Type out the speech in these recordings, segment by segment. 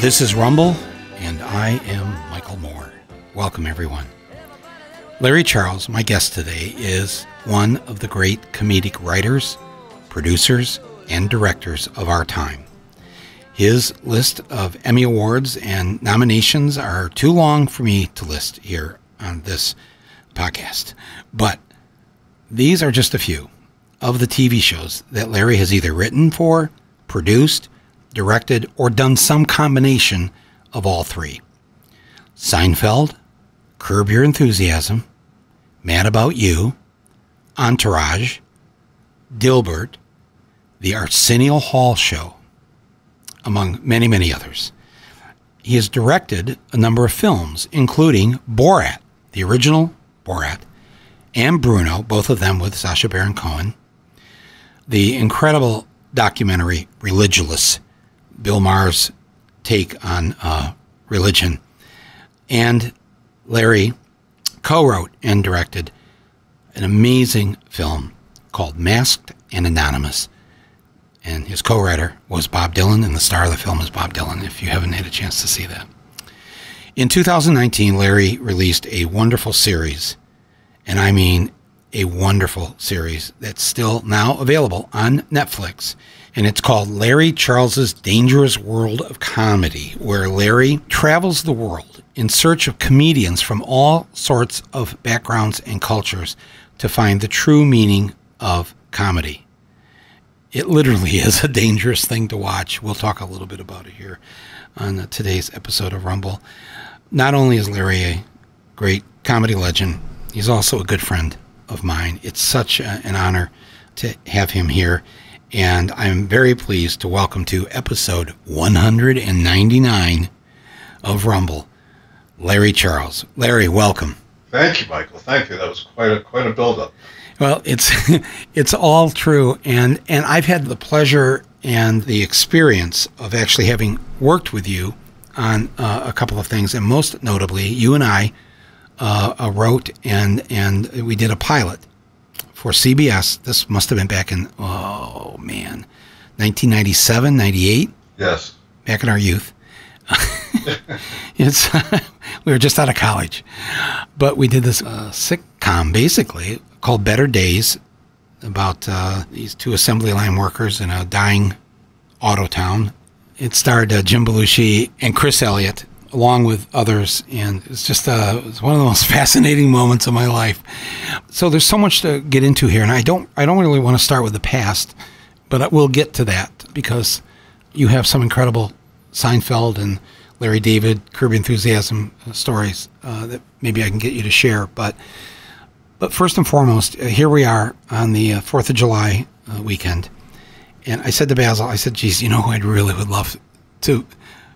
This is Rumble, and I am Michael Moore. Welcome, everyone. Larry Charles, my guest today, is one of the great comedic writers, producers, and directors of our time. His list of Emmy Awards and nominations are too long for me to list here on this podcast, but these are just a few of the TV shows that Larry has either written for, produced, directed, or done some combination of all three Seinfeld, Curb Your Enthusiasm, Mad About You, Entourage, Dilbert, The Arsenio Hall Show, among many, many others. He has directed a number of films, including Borat, the original Borat, and Bruno, both of them with Sacha Baron Cohen, the incredible documentary Religulous, Bill Maher's take on uh, religion, and Larry co wrote and directed an amazing film called Masked and Anonymous. And his co writer was Bob Dylan, and the star of the film is Bob Dylan, if you haven't had a chance to see that. In 2019, Larry released a wonderful series, and I mean a wonderful series that's still now available on Netflix. And it's called Larry Charles's Dangerous World of Comedy, where Larry travels the world in search of comedians from all sorts of backgrounds and cultures to find the true meaning of comedy. It literally is a dangerous thing to watch. We'll talk a little bit about it here on today's episode of Rumble. Not only is Larry a great comedy legend, he's also a good friend of mine. It's such a, an honor to have him here. And I'm very pleased to welcome to episode 199 of Rumble, Larry Charles. Larry, welcome. Thank you, Michael. Thank you. That was quite a quite a build-up. Well, it's it's all true, and and I've had the pleasure and the experience of actually having worked with you on uh, a couple of things, and most notably, you and I uh, uh, wrote and and we did a pilot for CBS. This must have been back in oh man, 1997, 98, Yes. back in our youth. it's we were just out of college, but we did this uh, sitcom basically called Better Days about uh, these two assembly line workers in a dying auto town. It starred uh, Jim Belushi and Chris Elliott, along with others, and it's just uh, it's one of the most fascinating moments of my life. So there's so much to get into here, and I don't I don't really want to start with the past, but we'll get to that because you have some incredible Seinfeld and Larry David, Curb Enthusiasm uh, stories uh, that maybe I can get you to share. But but first and foremost, uh, here we are on the uh, Fourth of July uh, weekend, and I said to Basil, I said, "Geez, you know who I'd really would love to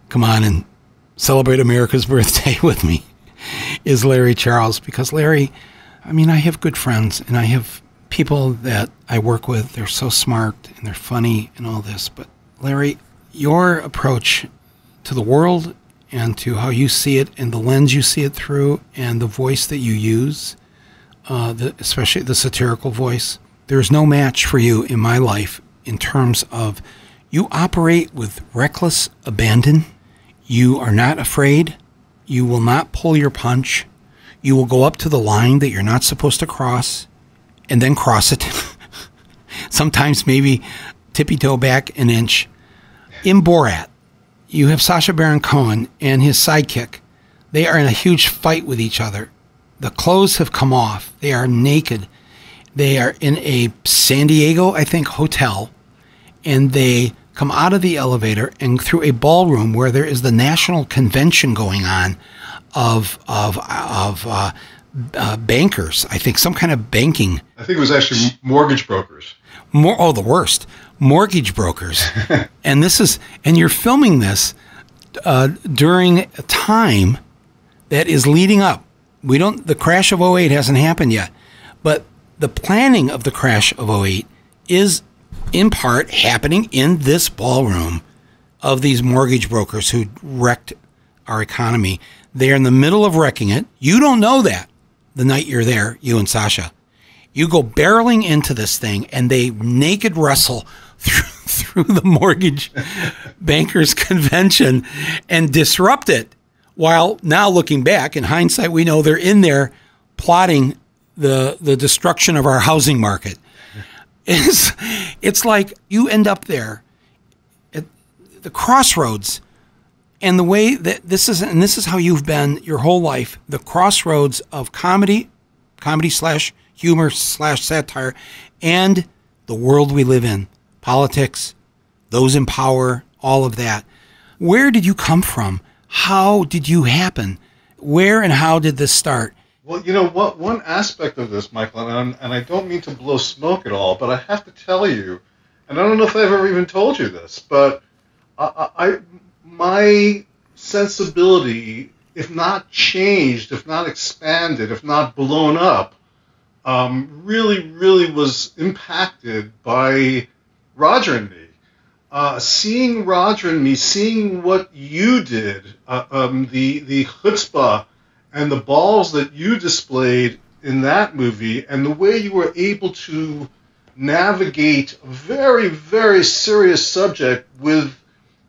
come on and celebrate America's birthday with me is Larry Charles because Larry, I mean, I have good friends and I have people that I work with. They're so smart and they're funny and all this, but Larry, your approach to the world and to how you see it and the lens you see it through and the voice that you use, uh, the, especially the satirical voice, there's no match for you in my life in terms of you operate with reckless abandon. You are not afraid. You will not pull your punch. You will go up to the line that you're not supposed to cross and then cross it. Sometimes maybe tippy toe back an inch. In Borat, you have Sacha Baron Cohen and his sidekick. They are in a huge fight with each other. The clothes have come off. They are naked. They are in a San Diego, I think, hotel, and they come out of the elevator and through a ballroom where there is the national convention going on of of of uh, uh, bankers. I think some kind of banking I think it was actually mortgage brokers. more oh the worst mortgage brokers and this is and you're filming this uh, during a time that is leading up we don't the crash of 08 hasn't happened yet but the planning of the crash of 08 is in part happening in this ballroom of these mortgage brokers who wrecked our economy they're in the middle of wrecking it you don't know that the night you're there you and Sacha You go barreling into this thing, and they naked wrestle through, through the mortgage bankers convention and disrupt it. While now looking back, in hindsight, we know they're in there plotting the the destruction of our housing market. It's it's like you end up there at the crossroads and the way that this is and this is how you've been your whole life the crossroads of comedy comedy slash humor slash satire and the world we live in politics those in power all of that. Where did you come from? How did you happen? Where and how did this start Well, you know what? One aspect of this, Michael, and, and I don't mean to blow smoke at all, but I have to tell you, and I don't know if I've ever even told you this, but I, I my sensibility, if not changed, if not expanded, if not blown up, um, really, really was impacted by Roger and me. Uh, seeing Roger and me, seeing what you did, uh, um, the the chutzpah and the balls that you displayed in that movie, and the way you were able to navigate a very, very serious subject with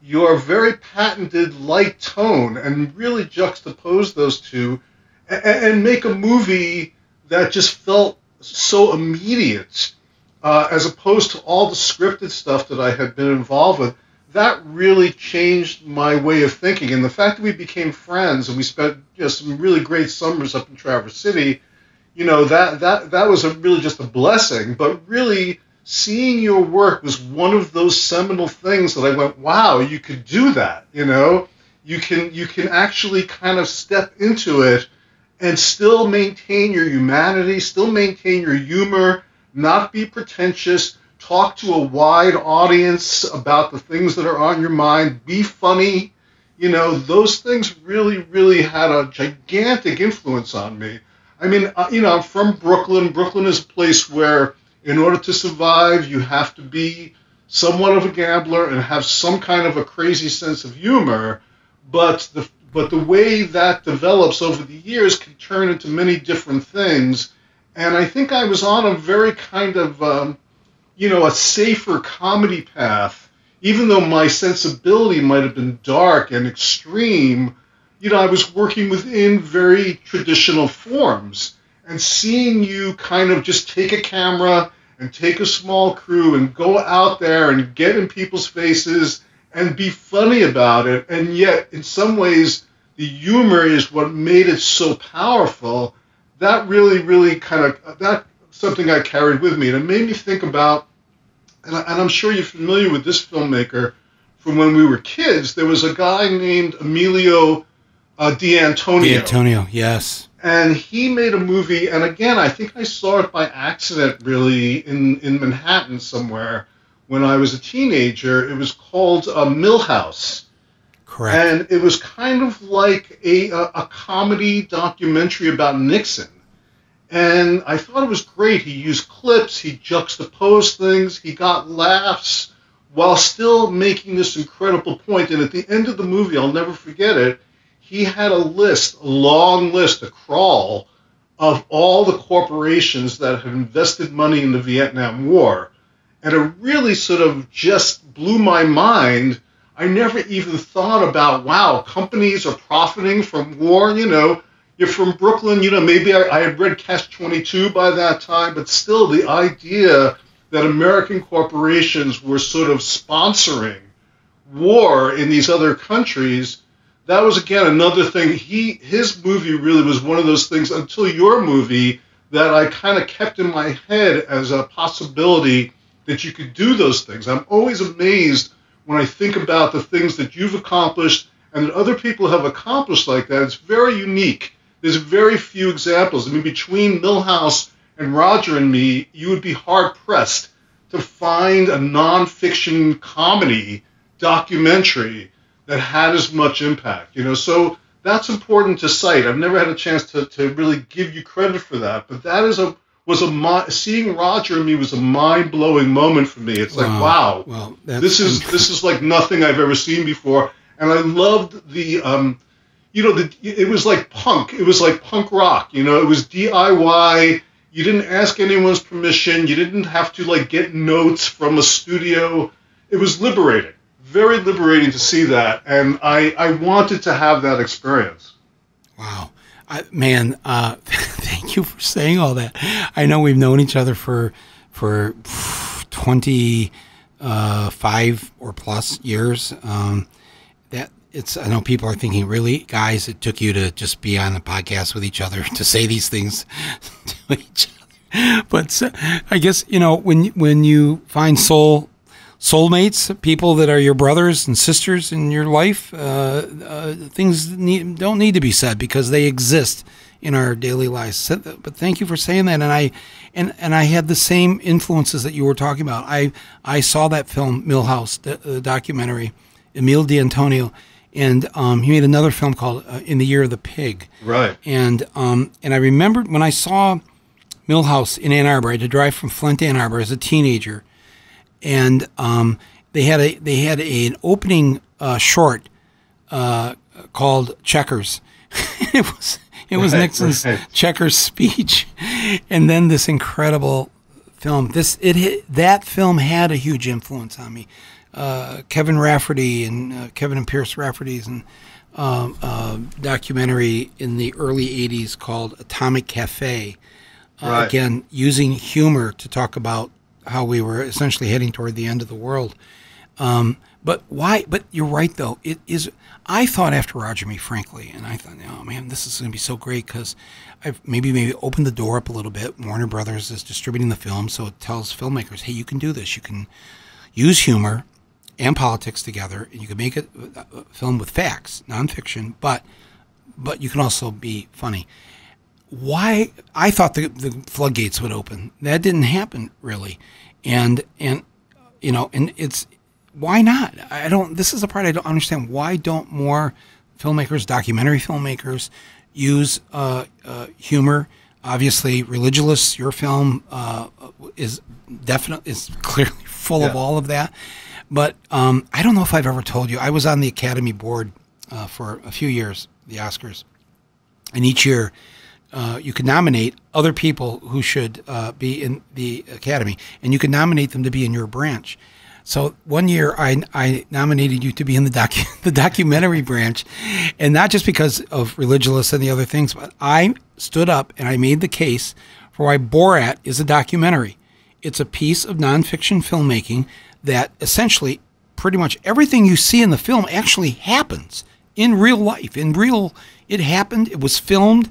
your very patented light tone, and really juxtapose those two, and, and make a movie that just felt so immediate, uh, as opposed to all the scripted stuff that I had been involved with that really changed my way of thinking. And the fact that we became friends and we spent you know, some really great summers up in Traverse City, you know, that that that was a really just a blessing. But really, seeing your work was one of those seminal things that I went, wow, you could do that. You know, you can you can actually kind of step into it and still maintain your humanity, still maintain your humor, not be pretentious talk to a wide audience about the things that are on your mind, be funny. You know, those things really, really had a gigantic influence on me. I mean, uh, you know, I'm from Brooklyn. Brooklyn is a place where, in order to survive, you have to be somewhat of a gambler and have some kind of a crazy sense of humor. But the but the way that develops over the years can turn into many different things. And I think I was on a very kind of um, you know, a safer comedy path, even though my sensibility might have been dark and extreme, you know, I was working within very traditional forms. And seeing you kind of just take a camera and take a small crew and go out there and get in people's faces and be funny about it. And yet, in some ways, the humor is what made it so powerful. That really, really kind of, that something I carried with me. And it made me think about, and, I, am sure you're familiar with this filmmaker from when we were kids. There was a guy named Emilio uh, de Antonio. D'Antonio, yes. And he made a movie, and again, I think I saw it by accident, really, in, in Manhattan somewhere when I was a teenager. It was called uh, Millhouse. Correct. And it was kind of like a, a, a comedy documentary about Nixon and I thought it was great. He used clips, he juxtaposed things, he got laughs while still making this incredible point. And at the end of the movie, I'll never forget it, he had a list, a long list, a crawl of all the corporations that had invested money in the Vietnam War. And it really sort of just blew my mind. I never even thought about, wow, companies are profiting from war, you know you're from Brooklyn, you know, maybe I, I had read Catch 22 by that time, but still the idea that American corporations were sort of sponsoring war in these other countries, that was again another thing. He his movie really was one of those things until your movie that I kind of kept in my head as a possibility that you could do those things. I'm always amazed when I think about the things that you've accomplished and that other people have accomplished like that. It's very unique. There's very few examples. I mean, between Millhouse and Roger and me, you would be hard pressed to find a nonfiction comedy documentary that had as much impact. You know, so that's important to cite. I've never had a chance to, to really give you credit for that, but that is a was a seeing Roger and me was a mind blowing moment for me. It's like wow, well, this is this is like nothing I've ever seen before, and I loved the um, you know, the, it was like punk. It was like punk rock. You know, it was DIY. You didn't ask anyone's permission. You didn't have to like get notes from a studio. It was liberating, very liberating to see that, and I I wanted to have that experience. Wow. I, man, uh, thank you for saying all that. I know we've known each other for for twenty uh, five or plus years. Um, that it's I know people are thinking, really, guys, it took you to just be on a podcast with each other to say these things to each other. But uh, I guess you know when when you find soul soulmates, people that are your brothers and sisters in your life, uh, uh, things need, don't need to be said because they exist in our daily lives. But thank you for saying that. And I, and, and I had the same influences that you were talking about. I, I saw that film Millhouse the, the documentary, Emile de Antonio, and um, he made another film called uh, In the Year of the Pig. Right. And um, and I remembered when I saw Millhouse in Ann Arbor. I had to drive from Flint to Ann Arbor as a teenager and um, they had a they had a, an opening uh, short uh, called Checkers. it was it was right, Nixon's right. Checkers speech, and then this incredible film. This it that film had a huge influence on me. Uh, Kevin Rafferty and uh, Kevin and Pierce Rafferty's and um, uh, documentary in the early '80s called Atomic Cafe. Uh, right. Again, using humor to talk about how we were essentially heading toward the end of the world. Um, but why? But you're right, though. It is. I thought after Roger Me, frankly, and I thought, oh man, this is going to be so great because I've maybe maybe opened the door up a little bit. Warner Brothers is distributing the film, so it tells filmmakers, hey, you can do this. You can use humor and politics together, and you can make a, a film with facts, nonfiction, but but you can also be funny why I thought the, the floodgates would open. That didn't happen really, and and you know, and it's why not? I don't. This is the part I don't understand. Why don't more filmmakers, documentary filmmakers, use uh, uh, humor? Obviously, Religulous, your film uh, is definitely is clearly full yeah. of all of that. But um, I don't know if I've ever told you. I was on the Academy board uh, for a few years, the Oscars, and each year uh, you can nominate other people who should uh, be in the academy, and you can nominate them to be in your branch. So one year I, I nominated you to be in the docu- the documentary branch, and not just because of Religulous and the other things, but I stood up and I made the case for why Borat is a documentary. It's a piece of nonfiction filmmaking that essentially pretty much everything you see in the film actually happens in real life. In real, it happened. It was filmed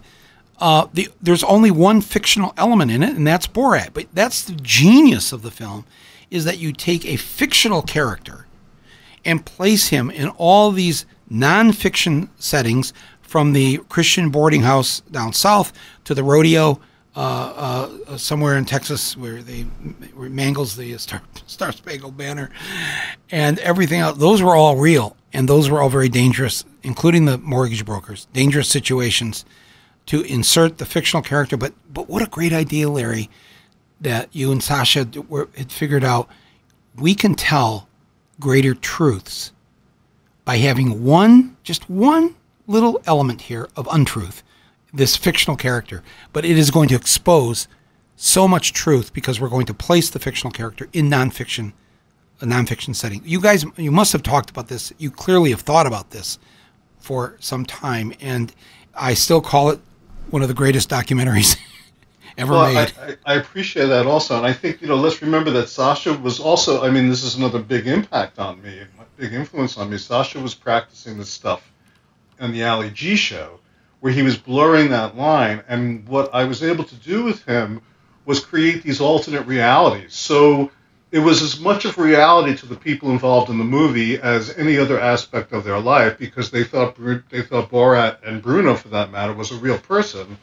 uh, the, there's only one fictional element in it, and that's Borat. But that's the genius of the film, is that you take a fictional character and place him in all these nonfiction settings, from the Christian boarding house down south to the rodeo uh, uh, somewhere in Texas where they where mangles the Star, Star Spangled Banner, and everything else. Those were all real, and those were all very dangerous, including the mortgage brokers. Dangerous situations to insert the fictional character. But but what a great idea, Larry, that you and Sacha were, had figured out. We can tell greater truths by having one, just one little element here of untruth, this fictional character. But it is going to expose so much truth because we're going to place the fictional character in nonfiction, a nonfiction setting. You guys, you must have talked about this. You clearly have thought about this for some time, and I still call it one of the greatest documentaries ever well, made. I, I, appreciate that also, and I think you know. Let's remember that Sacha was also. I mean, this is another big impact on me, big influence on me. Sacha was practicing this stuff on the Ali G show, where he was blurring that line, and what I was able to do with him was create these alternate realities. So it was as much of reality to the people involved in the movie as any other aspect of their life because they thought they thought Borat and Bruno, for that matter, was a real person,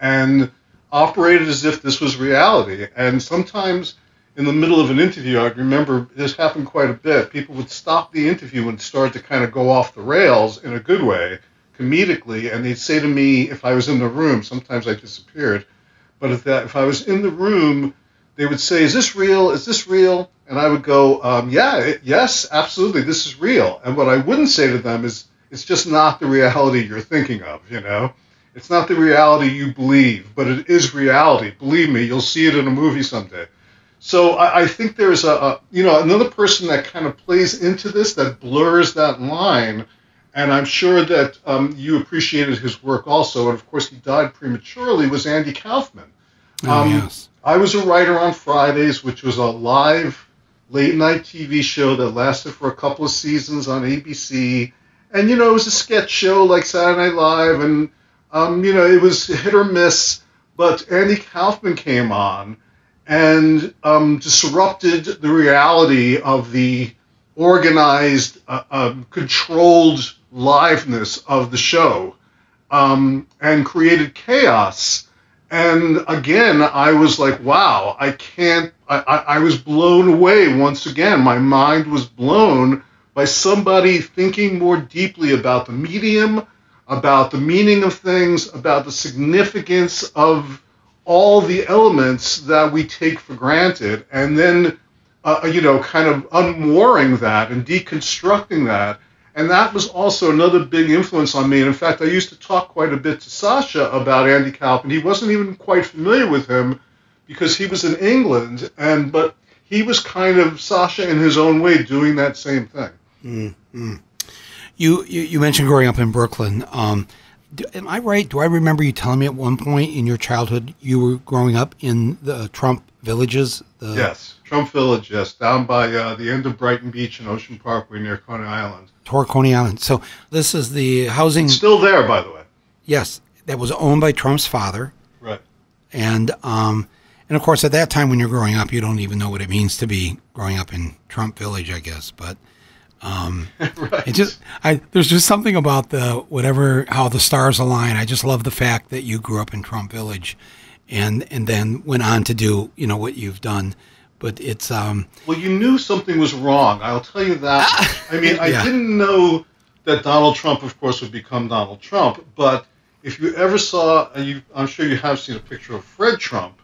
and operated as if this was reality. And sometimes in the middle of an interview, I remember this happened quite a bit. People would stop the interview and start to kind of go off the rails in a good way, comedically, and they'd say to me if I was in the room. Sometimes I disappeared, but if that if I was in the room they would say, "Is this real? Is this real?" And I would go, um, "Yeah, it, yes, absolutely, this is real." And what I wouldn't say to them is, "It's just not the reality you're thinking of," you know. It's not the reality you believe, but it is reality. Believe me, you'll see it in a movie someday. So I, I think there's a, a, you know, another person that kind of plays into this that blurs that line, and I'm sure that um, you appreciated his work also. And of course, he died prematurely. Was Andy Kaufman? Oh um, yes. I was a writer on Fridays, which was a live late night TV show that lasted for a couple of seasons on ABC. And you know, it was a sketch show like Saturday Night Live, and um, you know, it was hit or miss. But Andy Kaufman came on and um, disrupted the reality of the organized, uh, uh, controlled liveness of the show um, and created chaos. And again, I was like, wow, I can't, I, I, I was blown away once again. My mind was blown by somebody thinking more deeply about the medium, about the meaning of things, about the significance of all the elements that we take for granted, and then, uh, you know, kind of unmooring that and deconstructing that. And that was also another big influence on me. And in fact, I used to talk quite a bit to Sacha about Andy Kaufman. He wasn't even quite familiar with him because he was in England, and but he was kind of Sacha in his own way doing that same thing. Mm-hmm. You, you, you mentioned growing up in Brooklyn. Um, do, am I right? Do I remember you telling me at one point in your childhood you were growing up in the Trump villages? The... Yes, Trump Village. Yes, down by uh, the end of Brighton Beach and Ocean Parkway near Coney Island. Toward Coney Island. So this is the housing. It's still there, by the way. Yes, that was owned by Trump's father. Right. And um, and of course, at that time when you're growing up, you don't even know what it means to be growing up in Trump Village, I guess. But um, right. It just, I there's just something about the whatever how the stars align. I just love the fact that you grew up in Trump Village, and and then went on to do you know what you've done. But it's um. Well, you knew something was wrong. I'll tell you that. I mean, I yeah. didn't know that Donald Trump, of course, would become Donald Trump. But if you ever saw, and you, I'm sure you have seen a picture of Fred Trump.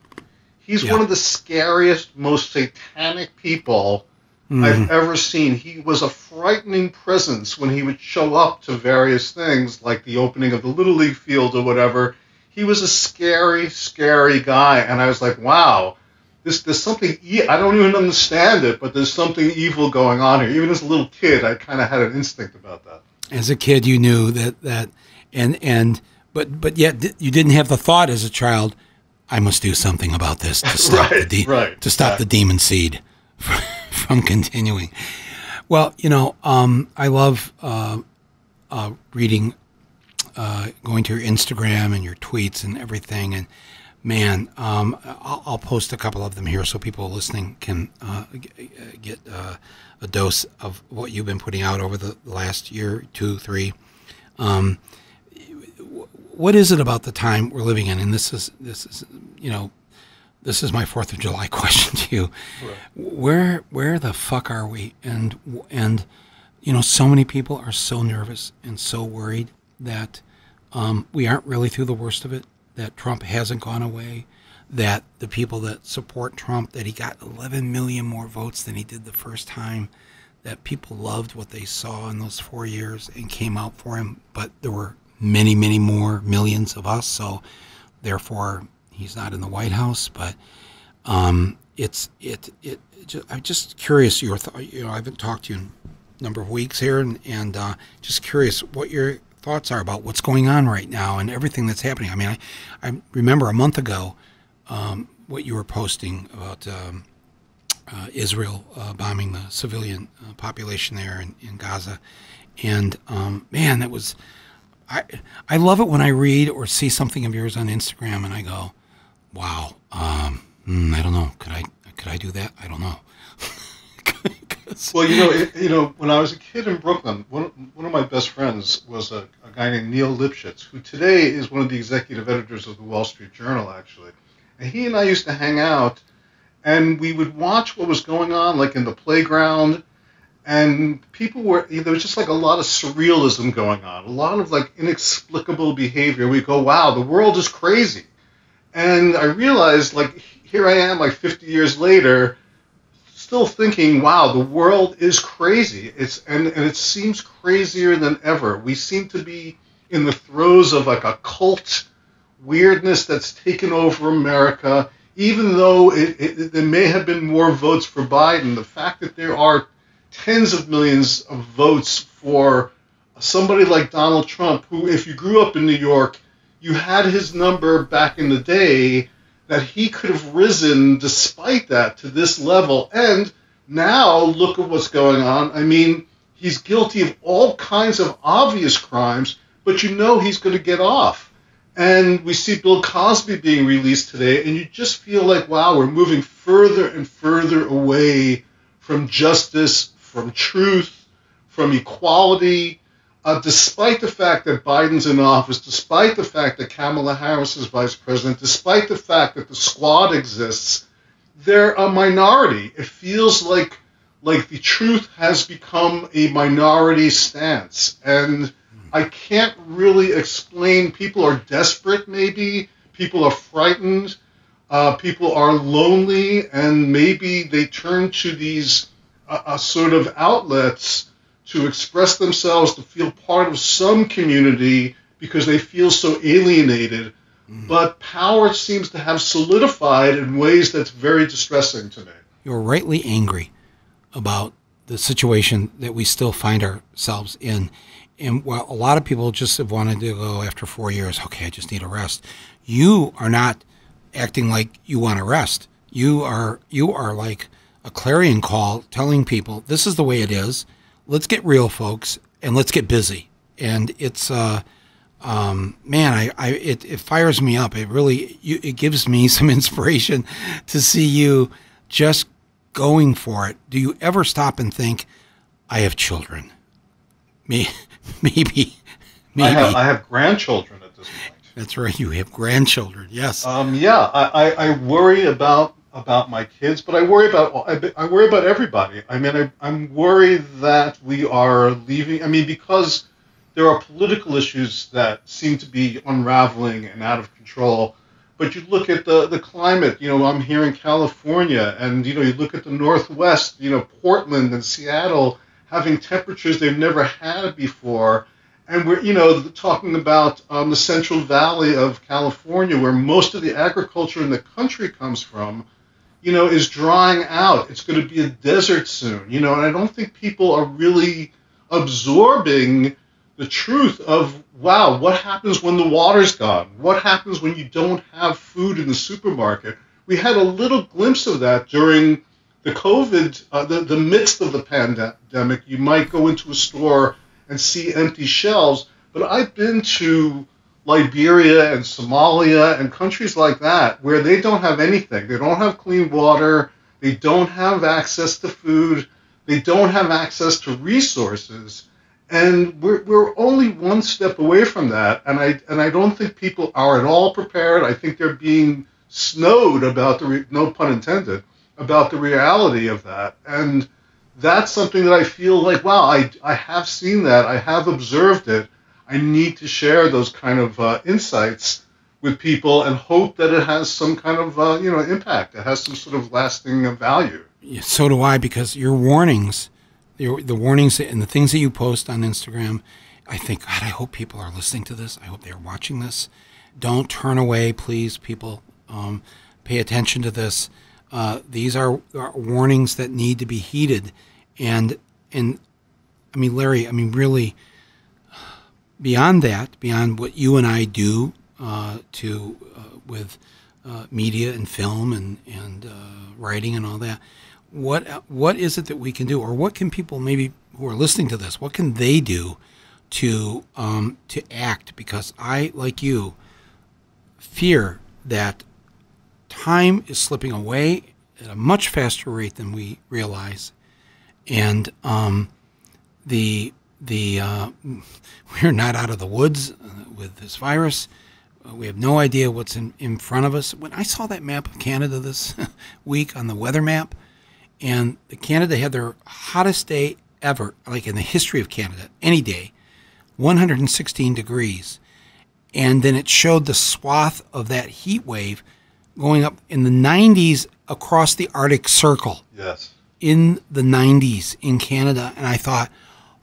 He's yeah. one of the scariest, most satanic people mm. I've ever seen. He was a frightening presence when he would show up to various things, like the opening of the Little League field or whatever. He was a scary, scary guy, and I was like, wow, this, there's something, e- I don't even understand it, but there's something evil going on here. Even as a little kid, I kind of had an instinct about that. As a kid, you knew that, that and, and, but, but yet you didn't have the thought as a child, I must do something about this to stop right, the de- right, to stop exactly. the demon seed. from continuing. Well, you know, um, I love uh, uh, reading, uh, going to your Instagram and your tweets and everything. And man, um, I'll, I'll, post a couple of them here so people listening can uh, get uh, a dose of what you've been putting out over the last year, two, three. Um, what is it about the time we're living in? And this is this is you know this is my Fourth of July question to you. Right. Where where the fuck are we? And and you know, so many people are so nervous and so worried that um, we aren't really through the worst of it. That Trump hasn't gone away. That the people that support Trump, that he got 11 million more votes than he did the first time. That people loved what they saw in those four years and came out for him. But there were many, many more millions of us. So, therefore, he's not in the White House, but um, it's it, it. I'm just curious. Your you know, I haven't talked to you in a number of weeks here, and and uh, just curious what your thoughts are about what's going on right now and everything that's happening. I mean, I I remember a month ago um, what you were posting about. Um, uh, Israel uh, bombing the civilian uh, population there in, in Gaza, and um, man, that was I I love it when I read or see something of yours on Instagram and I go, Wow. Um, mm, I don't know. Could I could I do that? I don't know. well, you know, it, you know, when I was a kid in Brooklyn, one, one of my best friends was a, a guy named Neal Lipschutz, who today is one of the executive editors of the Wall Street Journal, actually. And he and I used to hang out, and we would watch what was going on, like in the playground, and people were there was just like a lot of surrealism going on, a lot of like inexplicable behavior. We go, wow, the world is crazy. And I realized, like, here I am, like 50 years later, still thinking, wow, the world is crazy. It's and, and it seems crazier than ever. We seem to be in the throes of like a cult weirdness that's taken over America. Even though it, it, there may have been more votes for Biden, the fact that there are tens of millions of votes for somebody like Donald Trump, who, if you grew up in New York, you had his number back in the day, that he could have risen despite that to this level. And now look at what's going on. I mean, he's guilty of all kinds of obvious crimes, but you know he's going to get off. And we see Bill Cosby being released today, and you just feel like, wow, we're moving further and further away from justice, from truth, from equality. Uh, despite the fact that Biden's in office, despite the fact that Kamala Harris is vice president, despite the fact that the squad exists, they're a minority. It feels like like the truth has become a minority stance, and I can't really explain. People are desperate, maybe people are frightened, uh, people are lonely, and maybe they turn to these uh, uh, sort of outlets to express themselves, to feel part of some community because they feel so alienated. Mm. But power seems to have solidified in ways that's very distressing to me. You're rightly angry about the situation that we still find ourselves in. And while a lot of people just have wanted to go after four years, okay, I just need a rest. You are not acting like you want to rest. You are you are like a clarion call telling people this is the way it is let's get real, folks, and let's get busy. And it's, uh, um, man, I, I it, it fires me up. It really, you, it gives me some inspiration to see you just going for it. Do you ever stop and think, I have children? Me, maybe, maybe. I have, I have grandchildren at this point. That's right. You have grandchildren. Yes. Um, yeah, I, I, I worry about about my kids, but I worry about I, worry about everybody. I mean, I, I'm worried that we are leaving. I mean, because there are political issues that seem to be unraveling and out of control. But you look at the, the climate, you know, I'm here in California, and, you know, you look at the Northwest, you know, Portland and Seattle having temperatures they've never had before. And we're, you know, talking about um, the Central Valley of California, where most of the agriculture in the country comes from you know, is drying out. It's going to be a desert soon, you know, and I don't think people are really absorbing the truth of wow, what happens when the water's gone? What happens when you don't have food in the supermarket? We had a little glimpse of that during the COVID, uh, the, the midst of the pandemic. You might go into a store and see empty shelves, but I've been to Liberia and Somalia and countries like that where they don't have anything. They don't have clean water. They don't have access to food. They don't have access to resources. And we're, we're only one step away from that. And I, and I don't think people are at all prepared. I think they're being snowed about the, re- no pun intended, about the reality of that. And that's something that I feel like, wow, I, I have seen that. I have observed it I need to share those kind of uh, insights with people and hope that it has some kind of uh, you know impact. It has some sort of lasting value. Yeah, so do I, because your warnings, your, the warnings and the things that you post on Instagram, I think God, I hope people are listening to this. I hope they are watching this. Don't turn away, please, people. Um, pay attention to this. Uh, these are, are warnings that need to be heeded, and and I mean, Larry, I mean, really beyond that, beyond what you and I do uh, to uh, with uh, media and film and and uh, writing and all that, what what is it that we can do, or what can people maybe who are listening to this, what can they do to um, to act? Because I, like you, fear that time is slipping away at a much faster rate than we realize, and um, the the uh, we're not out of the woods with this virus. We have no idea what's in, in front of us. When I saw that map of Canada this week on the weather map, and the Canada had their hottest day ever, like in the history of Canada, any day, 116 degrees. And then it showed the swath of that heat wave going up in the 90s across the Arctic Circle. Yes. In the 90s in Canada. And I thought,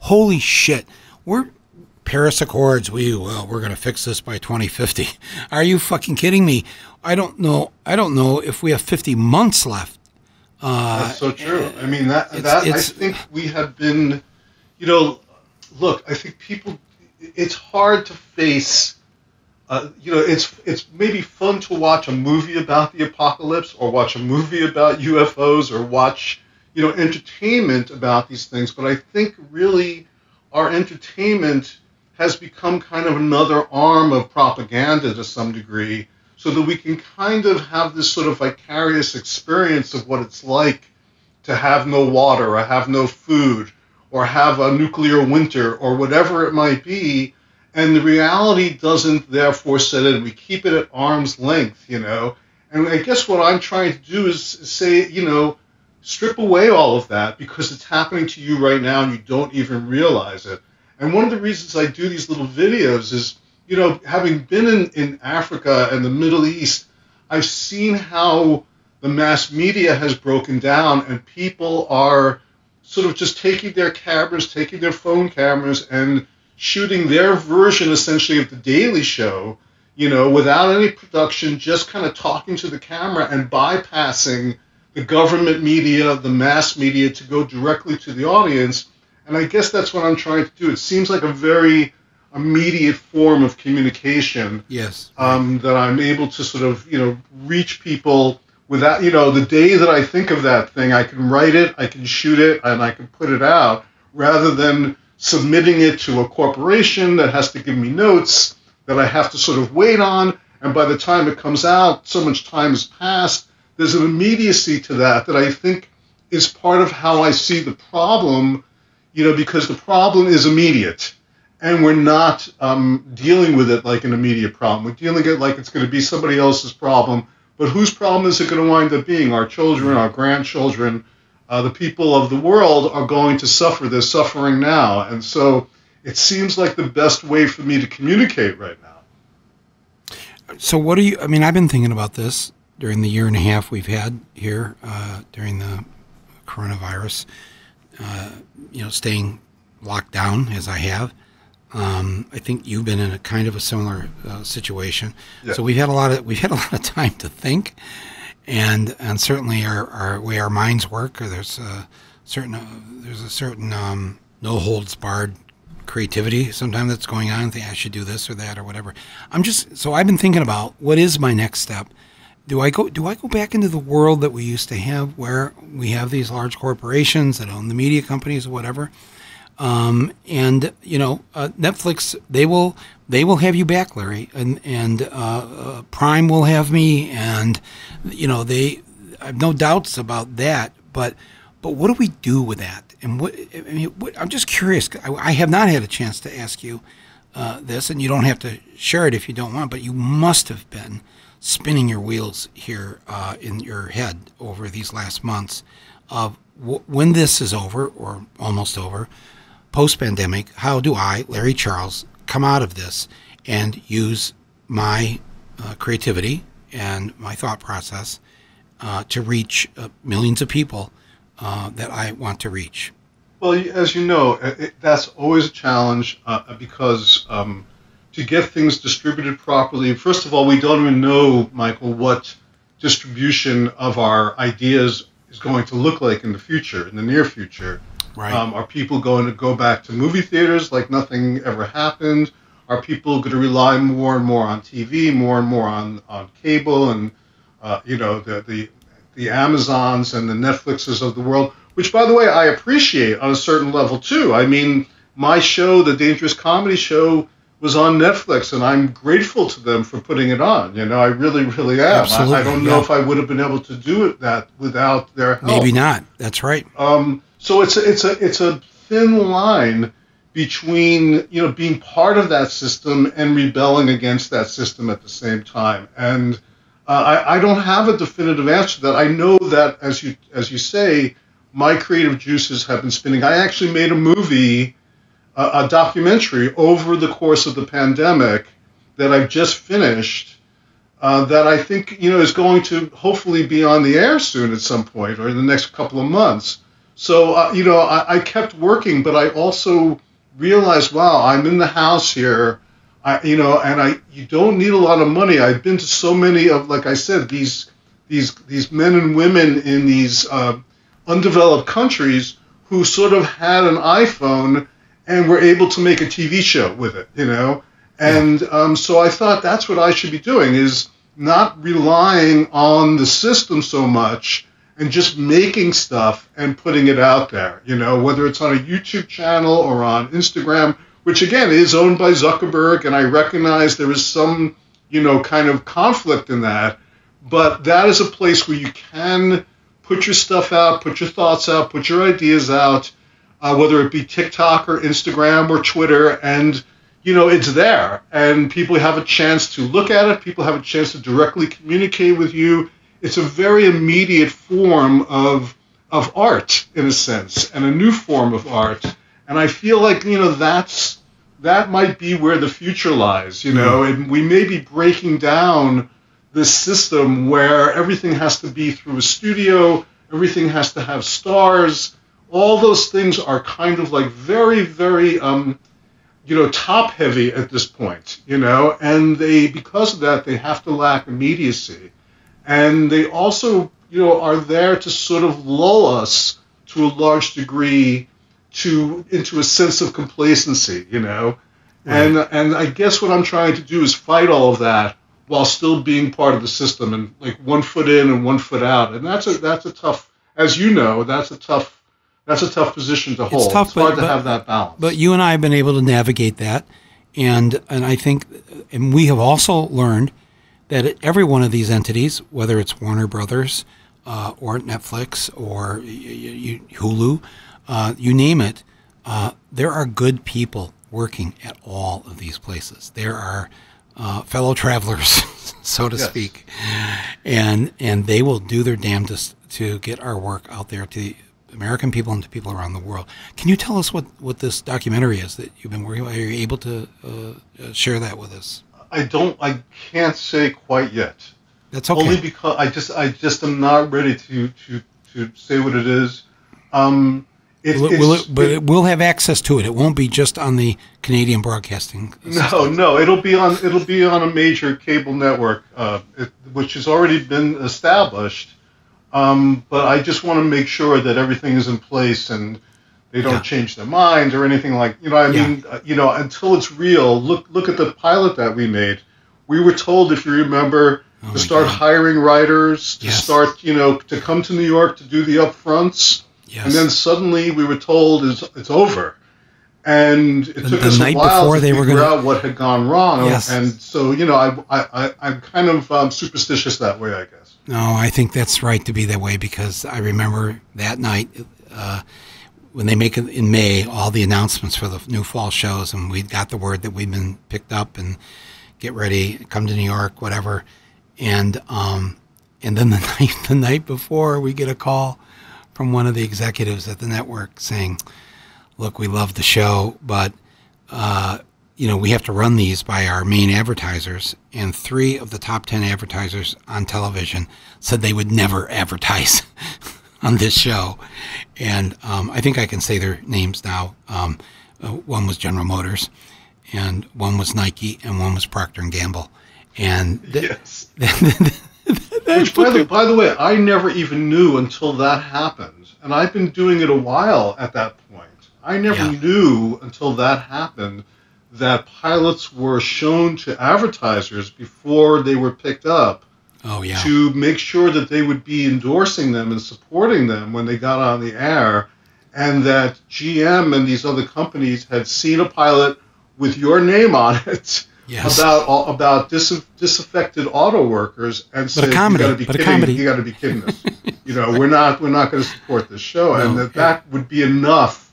holy shit, we're Paris Accords. We well, we're going to fix this by 2050. Are you fucking kidding me? I don't know. I don't know if we have 50 months left. Uh, That's so true. I mean that it's, that it's, I think we have been, you know, look. I think people. It's hard to face. Uh, you know, it's it's maybe fun to watch a movie about the apocalypse, or watch a movie about UFOs, or watch you know entertainment about these things. But I think really our entertainment has become kind of another arm of propaganda to some degree, so that we can kind of have this sort of vicarious experience of what it's like to have no water or have no food or have a nuclear winter or whatever it might be. And the reality doesn't therefore set in. We keep it at arm's length, you know. And I guess what I'm trying to do is say, you know, strip away all of that because it's happening to you right now and you don't even realize it. And one of the reasons I do these little videos is, you know, having been in, in Africa and the Middle East, I've seen how the mass media has broken down and people are sort of just taking their cameras, taking their phone cameras, and shooting their version essentially of the Daily Show, you know, without any production, just kind of talking to the camera and bypassing the government media, the mass media to go directly to the audience and I guess that's what I'm trying to do. It seems like a very immediate form of communication. Yes. Um, that I'm able to sort of, you know, reach people without, you know, the day that I think of that thing, I can write it, I can shoot it, and I can put it out rather than submitting it to a corporation that has to give me notes that I have to sort of wait on. And by the time it comes out, so much time has passed. There's an immediacy to that that I think is part of how I see the problem you know, because the problem is immediate, and we're not um, dealing with it like an immediate problem. We're dealing with it like it's going to be somebody else's problem. But whose problem is it going to wind up being? Our children, our grandchildren, uh, the people of the world are going to suffer. They're suffering now, and so it seems like the best way for me to communicate right now. So, what do you? I mean, I've been thinking about this during the year and a half we've had here uh, during the coronavirus uh, you know, staying locked down as I have. Um, I think you've been in a kind of a similar uh, situation. Yeah. So we've had a lot of we've had a lot of time to think, and and certainly our, our way our minds work. Or there's a certain uh, there's a certain um, no holds barred creativity sometimes that's going on. I think I should do this or that or whatever. I'm just so I've been thinking about what is my next step do I go do I go back into the world that we used to have where we have these large corporations that own the media companies or whatever? Um, and you know uh, Netflix they will they will have you back Larry and and uh, uh, Prime will have me and you know they I have no doubts about that but but what do we do with that? And what I mean what, I'm just curious I, I, have not had a chance to ask you uh, this and you don't have to share it if you don't want but you must have been spinning your wheels here uh, in your head over these last months of w- when this is over or almost over, post pandemic, how do I, Larry Charles, come out of this and use my uh, creativity and my thought process uh, to reach uh, millions of people uh, that I want to reach? Well, as you know, it, that's always a challenge uh, because um, to get things distributed properly. First of all, we don't even know, Michael, what distribution of our ideas is going to look like in the future, in the near future. Right. Um, are people going to go back to movie theaters like nothing ever happened? Are people going to rely more and more on TV, more and more on, on cable, and uh, you know the, the the Amazons and the Netflixes of the world? Which, by the way, I appreciate on a certain level too. I mean, my show, the Dangerous Comedy Show, was on Netflix, and I'm grateful to them for putting it on. You know, I really, really am. Absolutely, I, I don't know if I would have been able to do it that without their help. Maybe not. That's right. Um, so it's a, it's a it's a thin line between you know being part of that system and rebelling against that system at the same time. And uh, I, I don't have a definitive answer to that. I know that as you as you say, my creative juices have been spinning. I actually made a movie a, a documentary over the course of the pandemic that I've just finished. Uh, that I think you know is going to hopefully be on the air soon at some point or in the next couple of months. So uh, you know I, I, kept working, but I also realized, wow, I'm in the house here. I, you know, and I, you don't need a lot of money. I've been to so many of, like I said, these, these, these men and women in these uh, undeveloped countries who sort of had an iPhone and were able to make a TV show with it, you know. And um, so I thought that's what I should be doing is not relying on the system so much and just making stuff and putting it out there, you know, whether it's on a YouTube channel or on Instagram, which again is owned by Zuckerberg, and I recognize there is some, you know, kind of conflict in that, but that is a place where you can put your stuff out, put your thoughts out, put your ideas out, uh, whether it be TikTok or Instagram or Twitter, and you know it's there, and people have a chance to look at it. People have a chance to directly communicate with you. It's a very immediate form of of art in a sense, and a new form of art. And I feel like you know that's that might be where the future lies. You know, and we may be breaking down this system where everything has to be through a studio, everything has to have stars. All those things are kind of like very, very, um, you know, top heavy at this point, you know, and they, because of that, they have to lack immediacy. And they also, you know, are there to sort of lull us to a large degree to into a sense of complacency, you know. Right. And and I guess what I'm trying to do is fight all of that while still being part of the system and like one foot in and one foot out. And that's a that's a tough, as you know, that's a tough that's a tough position to hold. It's tough, it's hard but, to have that balance. But you and I have been able to navigate that, and and I think, and we have also learned that every one of these entities, whether it's Warner Brothers uh, or Netflix or Hulu, uh, you name it, uh, there are good people working at all of these places. There are uh, fellow travelers, so to yes. speak, and and they will do their damnedest to get our work out there to American people and to people around the world. Can you tell us what, what this documentary is that you've been working on? Are you able to uh, share that with us? I don't. I can't say quite yet. That's okay. Only because I just I just am not ready to to to say what it is. Um, it, will it, will it, but it, will have access to it. It won't be just on the Canadian Broadcasting. System. No, no, it'll be on it'll be on a major cable network, uh, which has already been established. Um, but I just want to make sure that everything is in place and they don't yeah. change their mind or anything like you know. I yeah. mean, uh, you know, until it's real. Look, look at the pilot that we made. We were told, if you remember, oh to start God. hiring writers, to yes. start, you know, to come to New York to do the upfronts Yes. And then suddenly we were told it's, it's over. And it the, took the us a while to figure gonna... out what had gone wrong. Yes. And so, you know, I, I, I, am kind of um, superstitious that way, I guess. No, I think that's right to be that way because I remember that night uh, when they make it in May all the announcements for the new fall shows, and we got the word that we'd been picked up and get ready, come to New York, whatever. And um, and then the night the night before, we get a call from one of the executives at the network saying, "Look, we love the show, but uh, you know we have to run these by our main advertisers." And three of the top ten advertisers on television said they would never advertise on this show, and um, I think I can say their names now. Um, uh, one was General Motors, and one was Nike, and one was Procter and Gamble, and th- yes. Which, by the, by the way, I never even knew until that happened. And I've been doing it a while at that point. I never yeah. knew until that happened that pilots were shown to advertisers before they were picked up oh, yeah. to make sure that they would be endorsing them and supporting them when they got on the air. And that GM and these other companies had seen a pilot with your name on it yes. about uh, about dis- disaffected auto workers and said, "You got to be kidding! You got to be kidding us! you know, we're not we're not going to support this show." No, and that that would be enough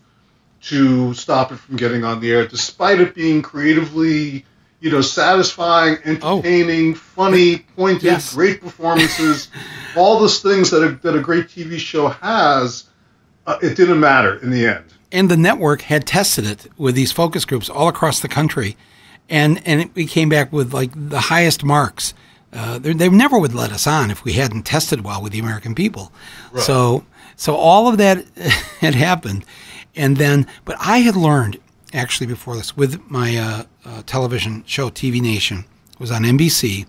to stop it from getting on the air, despite it being creatively, you know, satisfying, oh. entertaining, oh. funny, pointed, yes. great performances, all those things that a, that a great TV show has. Uh, it didn't matter in the end. And the network had tested it with these focus groups all across the country and and we came back with like the highest marks. Uh, they never would let us on if we hadn't tested well with the American people. Right. So so all of that had happened, and then but I had learned actually before this with my uh, uh, television show TV Nation it was on NBC,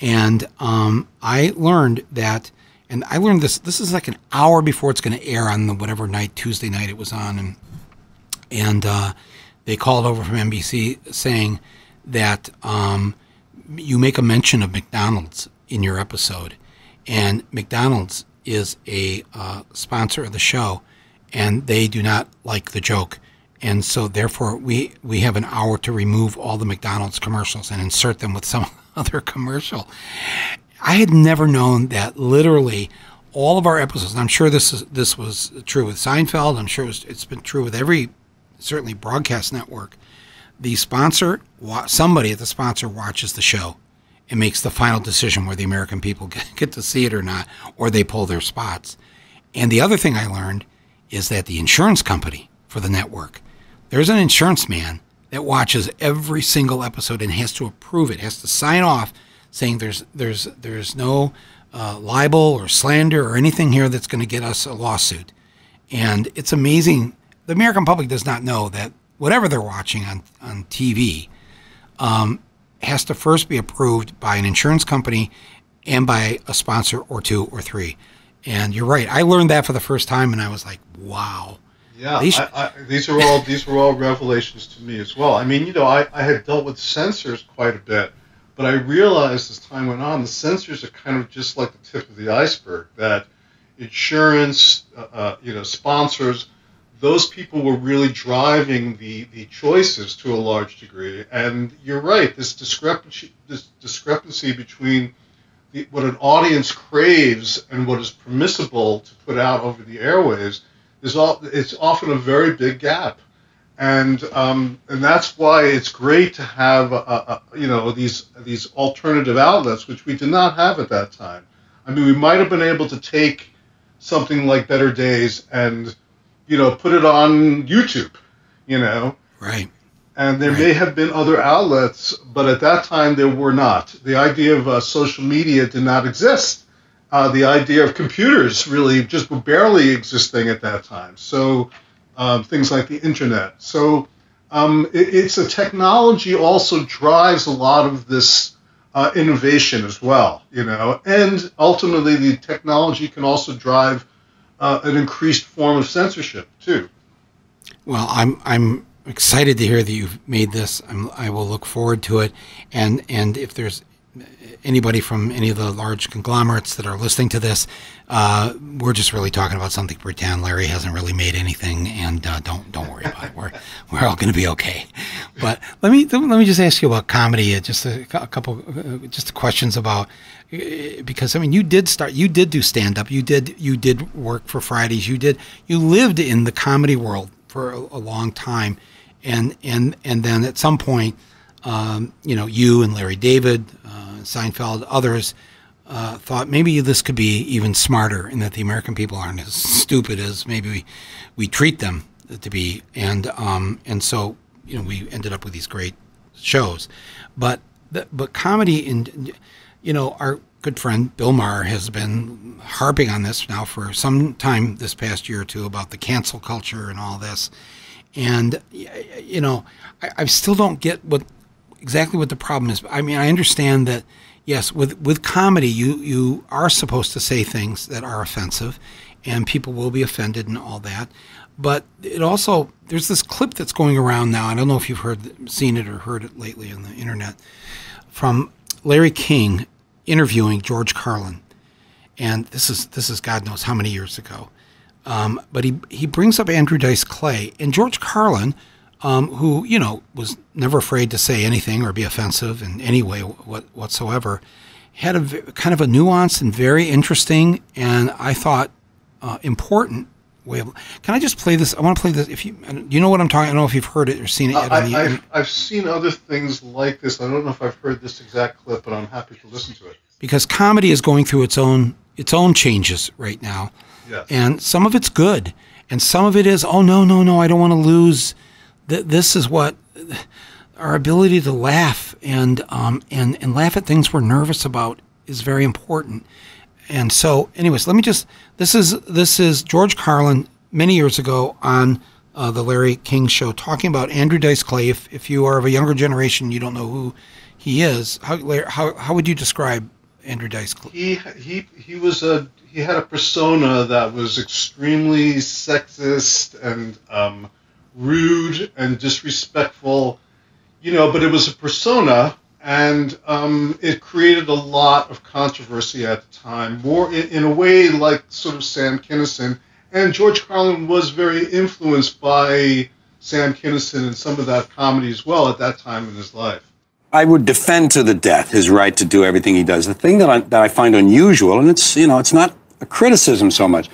and um, I learned that, and I learned this. This is like an hour before it's going to air on the whatever night Tuesday night it was on, and and uh, they called over from NBC saying that um, you make a mention of McDonald's in your episode, and McDonald's is a uh, sponsor of the show, and they do not like the joke, and so therefore we we have an hour to remove all the McDonald's commercials and insert them with some other commercial. I had never known that literally all of our episodes. And I'm sure this is this was true with Seinfeld. I'm sure it was, it's been true with every certainly broadcast network. The sponsor, somebody at the sponsor watches the show and makes the final decision where the American people get to see it or not, or they pull their spots. And the other thing I learned is that the insurance company for the network, there's an insurance man that watches every single episode and has to approve it, has to sign off saying there's there's there's no uh, libel or slander or anything here that's going to get us a lawsuit. And it's amazing. The American public does not know that whatever they're watching on on TV um, has to first be approved by an insurance company and by a sponsor or two or three. And you're right. I learned that for the first time, and I was like, "Wow." Yeah, these, I, I, these are all these were all revelations to me as well. I mean, you know, I, I had dealt with censors quite a bit, but I realized as time went on, the censors are kind of just like the tip of the iceberg. That insurance, uh, uh, you know, sponsors, those people were really driving the, the choices to a large degree. And you're right, this discrepancy, this discrepancy between the, what an audience craves and what is permissible to put out over the airwaves is all, it's often a very big gap. And um, and that's why it's great to have a, a, you know these these alternative outlets which we did not have at that time. I mean, we might have been able to take something like Better Days and you know, put it on YouTube, you know. Right. And there may have been other outlets, but at that time there were not. The idea of uh, social media did not exist. Uh, the idea of computers really just were barely existing at that time. So um, things like the internet. So um, it, it's a technology also drives a lot of this uh, innovation as well, you know. And ultimately, the technology can also drive uh, an increased form of censorship too. Well, I'm I'm excited to hear that you've made this. I'm, I will look forward to it, and and if there's anybody from any of the large conglomerates that are listening to this, uh, we're just really talking about something pretend. Larry hasn't really made anything, and uh, don't don't worry about it. We're we're all going to be okay. But let me let me just ask you about comedy. Uh, just a, a couple, uh, just questions about uh, because I mean you did start, you did do stand up, you did you did work for Fridays, you did you lived in the comedy world for a, a long time, and and and then at some point. Um, you know, you and Larry David, Seinfeld, others uh, thought maybe this could be even smarter, and that the American people aren't as stupid as maybe we, we treat them to be, and um, and so you know we ended up with these great shows, but the, but comedy and you know our good friend Bill Maher has been harping on this now for some time this past year or two about the cancel culture and all this, and you know I, I still don't get what exactly what the problem is. I mean, I understand that yes, with with comedy, you you are supposed to say things that are offensive, and people will be offended and all that. But it also there's this clip that's going around now. I don't know if you've heard seen it or heard it lately on the internet from Larry King interviewing George Carlin, and this is this is God knows how many years ago. Um, but he he brings up Andrew Dice Clay and George Carlin um, who you know was never afraid to say anything or be offensive in any way what, whatsoever, had a kind of a nuanced and very interesting and I thought uh, important way of. Can I just play this? I want to play this. If you you know what I'm talking, I don't know if you've heard it or seen it yet. I, have I've seen other things like this. I don't know if I've heard this exact clip, but I'm happy to listen to it. Because comedy is going through its own its own changes right now, yes. and some of it's good, and some of it is oh no no no I don't want to lose this is what our ability to laugh and um, and and laugh at things we're nervous about is very important. And so, anyways, let me just this is this is George Carlin many years ago on uh, the Larry King Show, talking about Andrew Dice Clay. If, if you are of a younger generation, you don't know who he is. How how, how would you describe Andrew Dice Clay? He he he was a he had a persona that was extremely sexist and um, rude and disrespectful, you know. But it was a persona, and um, it created a lot of controversy at the time. More in, in a way like sort of Sam Kinison and George Carlin was very influenced by Sam Kinison and some of that comedy as well at that time in his life. I would defend to the death his right to do everything he does. The thing that I, that I find unusual, and it's you know it's not criticism so much,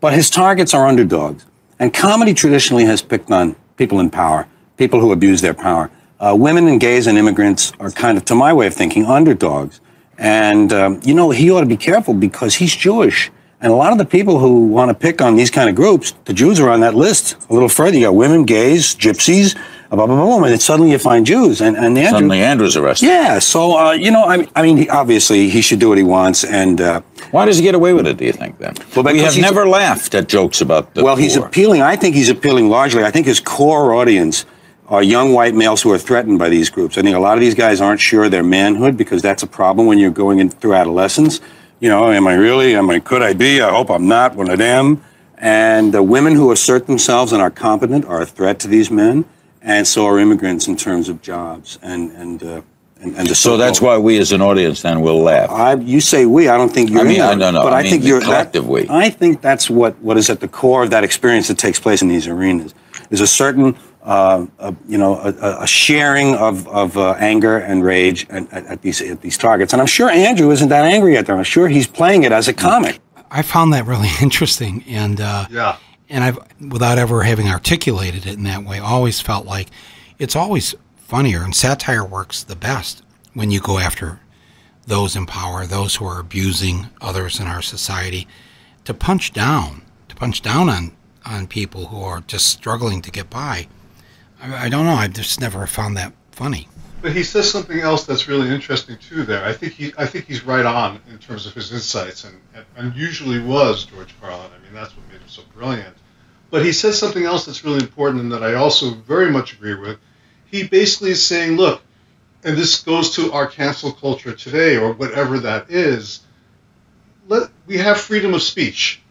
but his targets are underdogs, and comedy traditionally has picked on people in power, people who abuse their power. Uh, women and gays and immigrants are kind of, to my way of thinking, underdogs. And um, you know he ought to be careful because he's Jewish. And a lot of the people who want to pick on these kind of groups, the Jews are on that list a little further. You got women, gays, gypsies, blah, blah, blah. And suddenly you find Jews. And, and Andrew, Suddenly Andrew's arrested. Yeah. So, uh, you know, I, I mean, obviously he should do what he wants. And, uh, Why does he get away with it, do you think, then? Well, we have never laughed at jokes about the well, he's appealing. I think he's appealing largely. I think his core audience are young white males who are threatened by these groups. I think a lot of these guys aren't sure of their manhood because that's a problem when you're going in through adolescence. You know, am I really? Am I? Could I be? I hope I'm not one of them. And the women who assert themselves and are competent are a threat to these men, and so are immigrants in terms of jobs and and uh, and, and the So that's so-called- why we as an audience then will laugh. I, you say we. I don't think you're. I mean, in there, I don't know. But I I, mean think you're collective that, we. I think that's what, what is at the core of that experience that takes place in these arenas. There's a certain, uh, uh, you know, a, a- a sharing of, of uh, anger and rage at, at, at these at these targets. And I'm sure Andrew isn't that angry at them. I'm sure he's playing it as a comic. I found that really interesting, and uh, Yeah. And I've without ever having articulated it in that way, always felt like it's always funnier and satire works the best when you go after those in power, those who are abusing others in our society, to punch down, to punch down on on people who are just struggling to get by. I, I don't know. I've just never found that funny. But he says something else that's really interesting too. There, I think he, I think he's right on in terms of his insights, and, and, and usually was George Carlin. I mean, that's what so brilliant. But he says something else that's really important, and that I also very much agree with. He basically is saying, look, and this goes to our cancel culture today, or whatever that is. Let we have freedom of speech.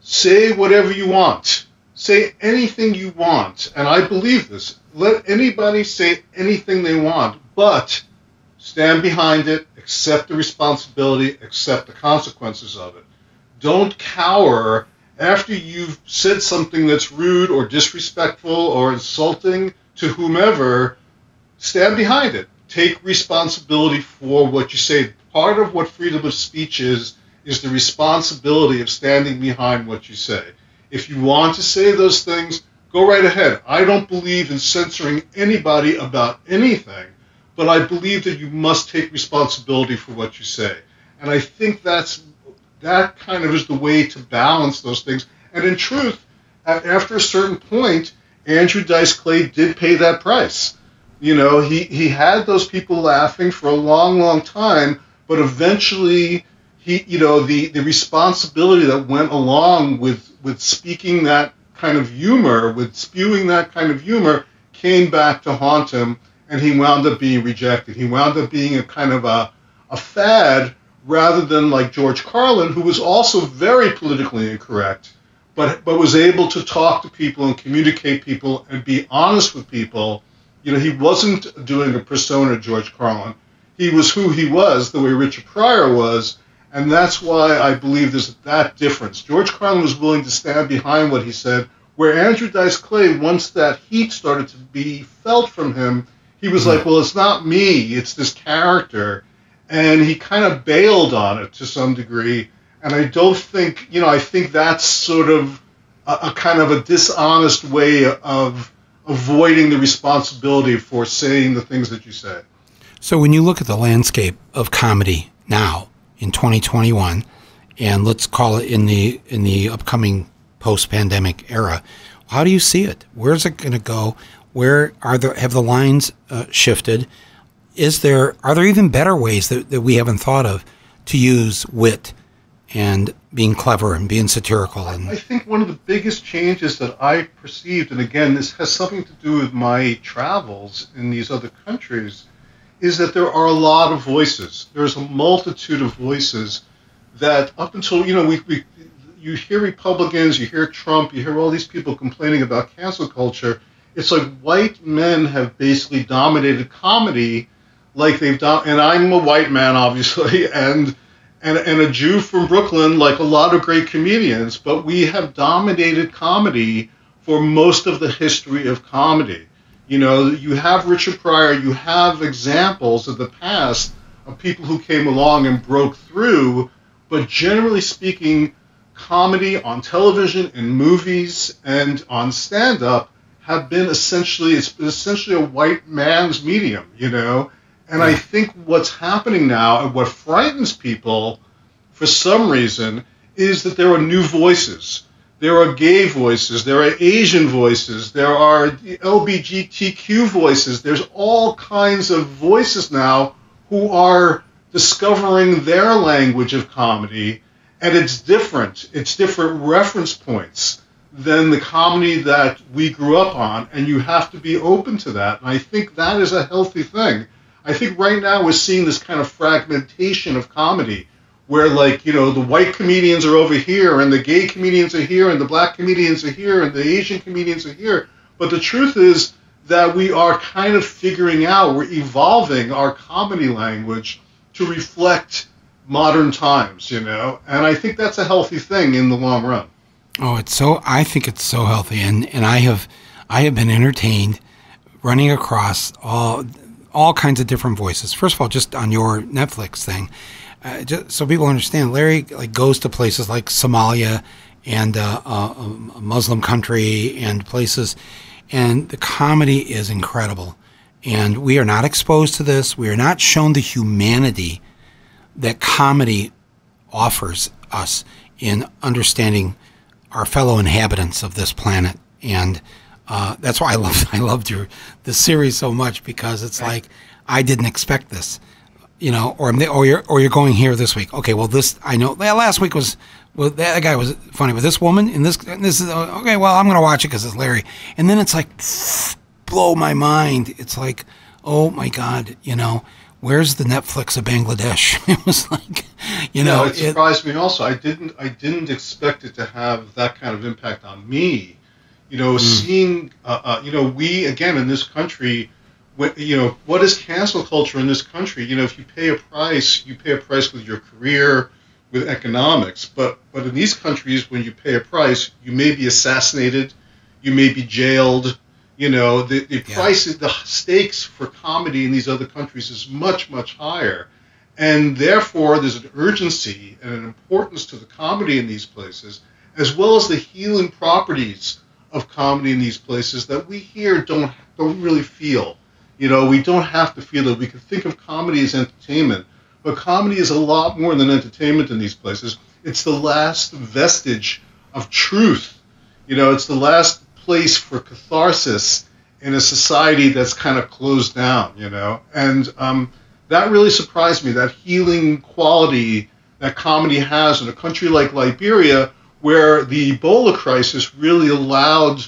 Say whatever you want. Say anything you want, and I believe this. Let anybody say anything they want, but stand behind it, accept the responsibility, accept the consequences of it. Don't cower after you've said something that's rude or disrespectful or insulting to whomever. Stand behind it. Take responsibility for what you say. Part of what freedom of speech is is the responsibility of standing behind what you say. If you want to say those things, go right ahead. I don't believe in censoring anybody about anything, but I believe that you must take responsibility for what you say. And I think that's that kind of is the way to balance those things. And in truth, after a certain point, Andrew Dice Clay did pay that price. You know, he, he had those people laughing for a long, long time, but eventually he you know, the, the responsibility that went along with with speaking that kind of humor, with spewing that kind of humor, came back to haunt him and he wound up being rejected. He wound up being a kind of a, a fad rather than like George Carlin, who was also very politically incorrect, but but was able to talk to people and communicate people and be honest with people. You know, he wasn't doing a persona, George Carlin. He was who he was, the way Richard Pryor was, and that's why I believe there's that difference. George Carlin was willing to stand behind what he said, where Andrew Dice Clay, once that heat started to be felt from him, he was mm-hmm. like, well, it's not me, it's this character. And he kind of bailed on it to some degree. And I don't think, you know, I think that's sort of a, a kind of a dishonest way of avoiding the responsibility for saying the things that you say. So when you look at the landscape of comedy now in 2021, and let's call it in the in the upcoming post-pandemic era, how do you see it? Where's it going to go? Where are the have the lines uh, shifted? Is there are there even better ways that, that we haven't thought of to use wit and being clever and being satirical I think one of the biggest changes that I perceived, and again, this has something to do with my travels in these other countries, is that there are a lot of voices. There's a multitude of voices that up until, you know, we, we you hear Republicans, you hear Trump, you hear all these people complaining about cancel culture. It's like white men have basically dominated comedy like they've done, and I'm a white man, obviously, and and, and a Jew from Brooklyn, like a lot of great comedians, but we have dominated comedy for most of the history of comedy. You know, you have Richard Pryor, you have examples of the past of people who came along and broke through, but generally speaking, comedy on television, and movies, and on stand up have been essentially it's been essentially a white man's medium, you know. And I think what's happening now and what frightens people for some reason is that there are new voices. There are gay voices, there are Asian voices, there are LGBTQ voices. There's all kinds of voices now who are discovering their language of comedy, and it's different. It's different reference points than the comedy that we grew up on, and you have to be open to that. And I think that is a healthy thing. I think right now we're seeing this kind of fragmentation of comedy where like you know the white comedians are over here and the gay comedians are here and the black comedians are here and the asian comedians are here. But the truth is that we are kind of figuring out we're evolving our comedy language to reflect modern times you know? And i think that's a healthy thing in the long run. Oh it's so i think it's so healthy. And and i have i have been entertained running across all all kinds of different voices first of all just on your netflix thing uh, just so people understand, Larry like goes to places like Somalia and uh, uh, a Muslim country and places, and the comedy is incredible. And we are not exposed to this. We are not shown the humanity that comedy offers us in understanding our fellow inhabitants of this planet. And uh, that's why I loved I loved your the series so much because it's like I didn't expect this you know, or or you're or you're going here this week. Okay, well this I know. That last week was well that guy was funny, but this woman and this this is okay. Well, I'm gonna watch it because it's Larry, and then it's like blow my mind. It's like, oh my god, you know, where's the Netflix of Bangladesh? It was like, you know, it surprised it, me also. I didn't I didn't expect it to have that kind of impact on me. You know, mm. seeing, uh, uh, you know, we again in this country you know, what is cancel culture in this country? You know, if you pay a price, you pay a price with your career, with economics. But but in these countries, when you pay a price, you may be assassinated, you may be jailed. You know, the, the yeah. price, the stakes for comedy in these other countries is much much higher, and therefore there's an urgency and an importance to the comedy in these places, as well as the healing properties of comedy in these places that we here don't don't really feel. You know, we don't have to feel it. We can think of comedy as entertainment, but comedy is a lot more than entertainment in these places. It's the last vestige of truth. You know, it's the last place for catharsis in a society that's kind of closed down, you know. And um, that really surprised me, that healing quality that comedy has in a country like Liberia, where the Ebola crisis really allowed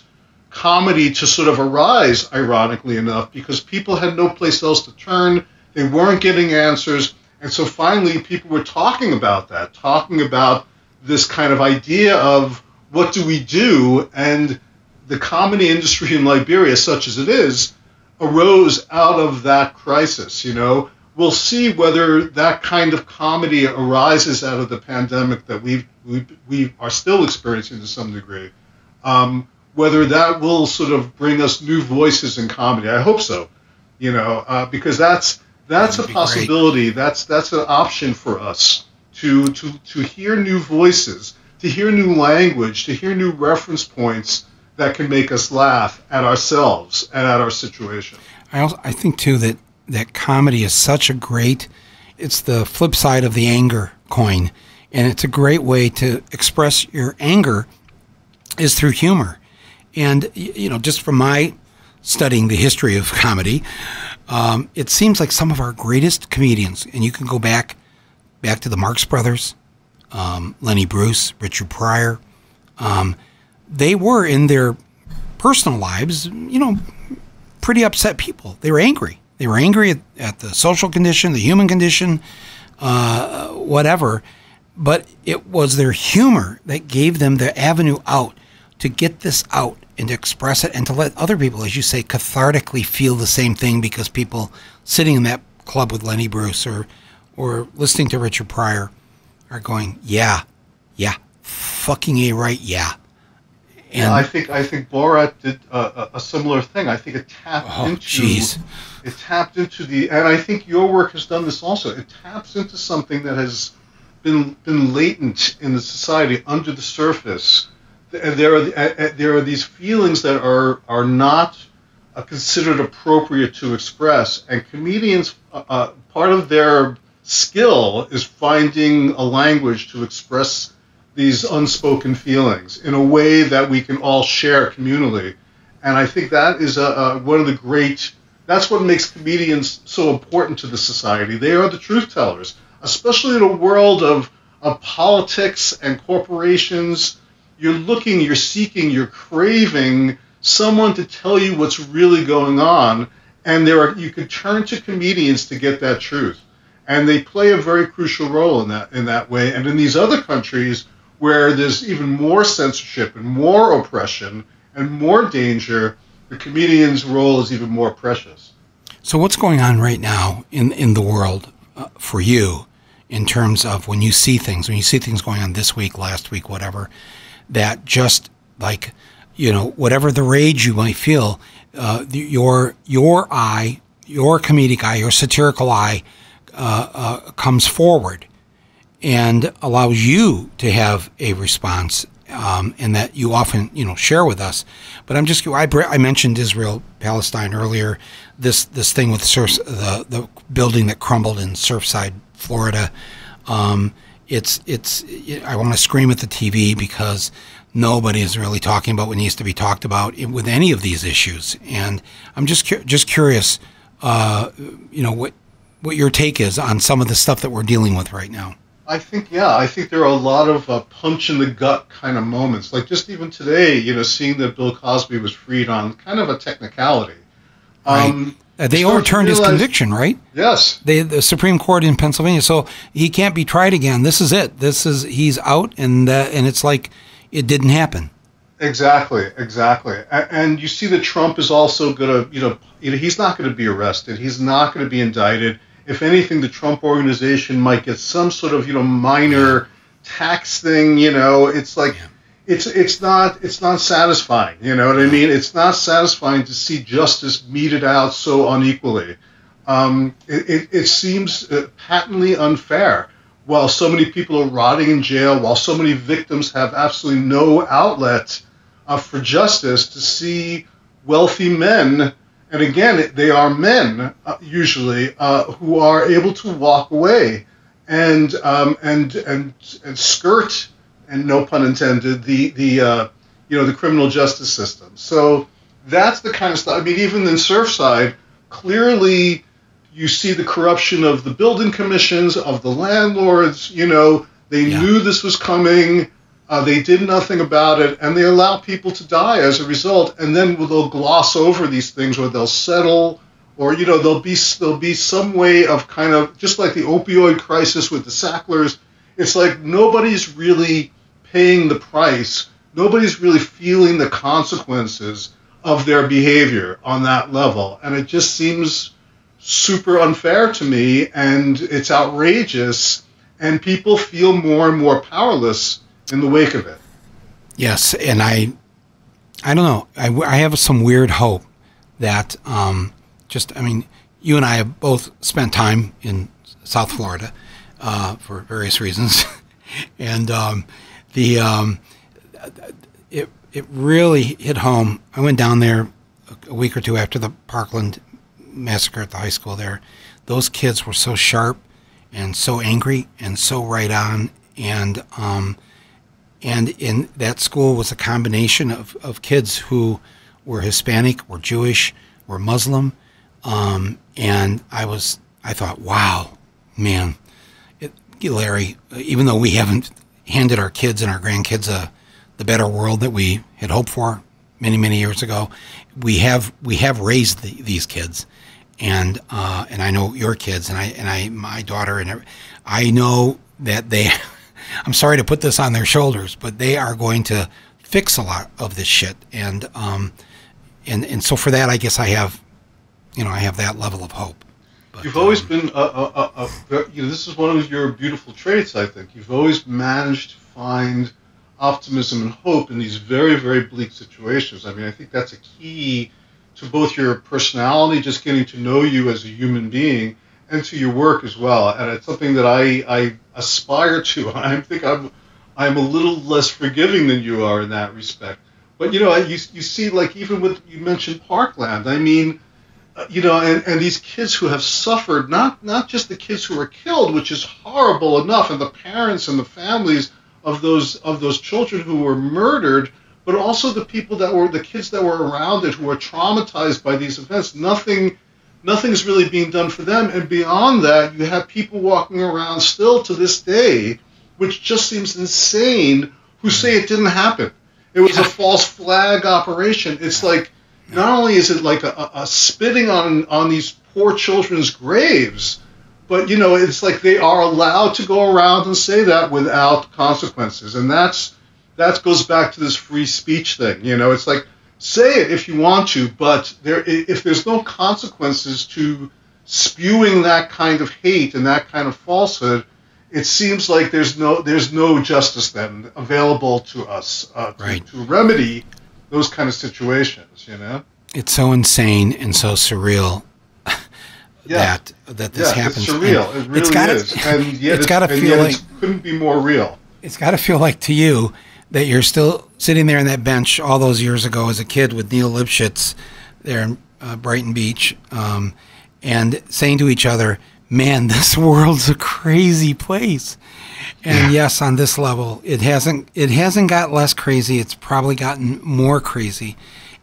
comedy to sort of arise, ironically enough, because people had no place else to turn. They weren't getting answers. And so finally, people were talking about that, talking about this kind of idea of what do we do? And the comedy industry in Liberia, such as it is, arose out of that crisis. You know, we'll see whether that kind of comedy arises out of the pandemic that we we we are still experiencing to some degree. Um, whether that will sort of bring us new voices in comedy. I hope so, you know, uh, because that's that's That'd a possibility. Great. That's that's an option for us to to to hear new voices, to hear new language, to hear new reference points that can make us laugh at ourselves and at our situation. I also I think too that that comedy is such a great. It's the flip side of the anger coin, and it's a great way to express your anger is through humor and, you know, just from my studying the history of comedy, um, it seems like some of our greatest comedians, and you can go back back to the Marx Brothers, um, Lenny Bruce, Richard Pryor. Um, they were in their personal lives, you know, pretty upset people. They were angry. They were angry at, at the social condition, the human condition, uh, whatever. But it was their humor that gave them the avenue out to get this out and to express it and to let other people, as you say, cathartically feel the same thing because people sitting in that club with Lenny Bruce or or listening to Richard Pryor are going, yeah, yeah, fucking a right, yeah. And I think I think Borat did a, a similar thing. I think it tapped Oh, into jeez. It tapped into the, and I think your work has done this also. It taps into something that has been been latent in the society under the surface. And there are uh, uh, there are these feelings that are are not uh, considered appropriate to express, and comedians uh, part of their skill is finding a language to express these unspoken feelings in a way that we can all share communally. And I think that is a, a, one of the great, that's what makes comedians so important to the society. They are the truth tellers, especially in a world of, of politics and corporations. You're looking, you're seeking, you're craving someone to tell you what's really going on. And there are, you could turn to comedians to get that truth and they play a very crucial role in that in that way. And in these other countries where there's even more censorship and more oppression and more danger, the comedian's role is even more precious. So, what's going on right now in in the world uh, for you in terms of when you see things, when you see things going on this week, last week, whatever, that just like you know whatever the rage you might feel, uh, your your eye, your comedic eye, your satirical eye uh, uh, comes forward and allows you to have a response um, and that you often you know share with us. But I'm just I, I mentioned Israel Palestine earlier. This this thing with surf, the the building that crumbled in Surfside, Florida. Um, it's it's I want to scream at the TV because nobody is really talking about what needs to be talked about with any of these issues. And I'm just cu- just curious, uh, you know what what your take is on some of the stuff that we're dealing with right now. I think, yeah, I think there are a lot of uh, punch in the gut kind of moments. Like just even today, you know, seeing that Bill Cosby was freed on kind of a technicality. Um, right. They overturned realize, his conviction, right? Yes. They, the Supreme Court in Pennsylvania, so he can't be tried again. This is it. This is he's out, and uh, and it's like it didn't happen. Exactly, exactly. And, and you see that Trump is also going to, you know, he's not going to be arrested. He's not going to be indicted if anything, the Trump organization might get some sort of you know minor tax thing. You know, it's like yeah. it's it's not it's not satisfying. You know what I mean? It's not satisfying to see justice meted out so unequally. Um, it, it, it, seems uh, patently unfair. While so many people are rotting in jail, while so many victims have absolutely no outlet uh, for justice, to see wealthy men and again, they are men uh, usually uh, who are able to walk away and um, and and and skirt, and no pun intended, the the uh, you know the criminal justice system. So that's the kind of stuff. I mean, even in Surfside, clearly you see the corruption of the building commissions of the landlords. You know, they yeah. knew this was coming. Uh, they did nothing about it, and they allow people to die as a result. And then they'll gloss over these things, or they'll settle, or you know, there'll be there'll be some way of kind of just like the opioid crisis with the Sacklers. It's like nobody's really paying the price. Nobody's really feeling the consequences of their behavior on that level, and it just seems super unfair to me, and it's outrageous. And people feel more and more powerless in the wake of it. Yes, and I, I don't know. I, I have some weird hope that um, just, I mean, you and I have both spent time in South Florida uh, for various reasons, and um, the um, it it really hit home. I went down there a week or two after the Parkland massacre at the high school there. Those kids were so sharp and so angry and so right on, and um, and in that school was a combination of, of kids who were Hispanic, were Jewish, were Muslim, um, and I was I thought, wow, man, it, Larry. Even though we haven't handed our kids and our grandkids a the better world that we had hoped for many many years ago. We have we have raised the, these kids, and uh, and I know your kids, and I and I my daughter, and I know that they. I'm sorry to put this on their shoulders, but they are going to fix a lot of this shit, and um, and and so for that, I guess I have, you know, I have that level of hope. But, You've always um, been a, a, a, a you know this is one of your beautiful traits. I think you've always managed to find optimism and hope in these very very bleak situations. I mean, I think that's a key to both your personality, just getting to know you as a human being, and to your work as well. And it's something that I, I aspire to. I think I'm I'm a little less forgiving than you are in that respect. But you know, you you see, like even with you mentioned Parkland. I mean uh, you know, and, and these kids who have suffered, not not just the kids who were killed, which is horrible enough, and the parents and the families of those of those children who were murdered, but also the people that were the kids that were around it who were traumatized by these events. Nothing nothing's really being done for them. And beyond that, you have people walking around still to this day, which just seems insane, who say it didn't happen. It was a false flag operation. It's like not only is it like a, a, a spitting on on these poor children's graves, but you know it's like they are allowed to go around and say that without consequences, and that's that goes back to this free speech thing. You know, it's like say it if you want to, but there if there's no consequences to spewing that kind of hate and that kind of falsehood, it seems like there's no there's no justice then available to us uh, to, Right. to remedy those kind of situations. You know. it's so insane and so surreal Yeah. that that this yeah, happens. It's surreal. And It really it's gotta, is. And yet it's got to feel like it couldn't be more real. it's got to feel like to you that you're still sitting there on that bench all those years ago as a kid with Neal Lipschutz there in uh, Brighton Beach, um, and saying to each other, "Man, this world's a crazy place." And yes, on this level, it hasn't it hasn't got less crazy. It's probably gotten more crazy.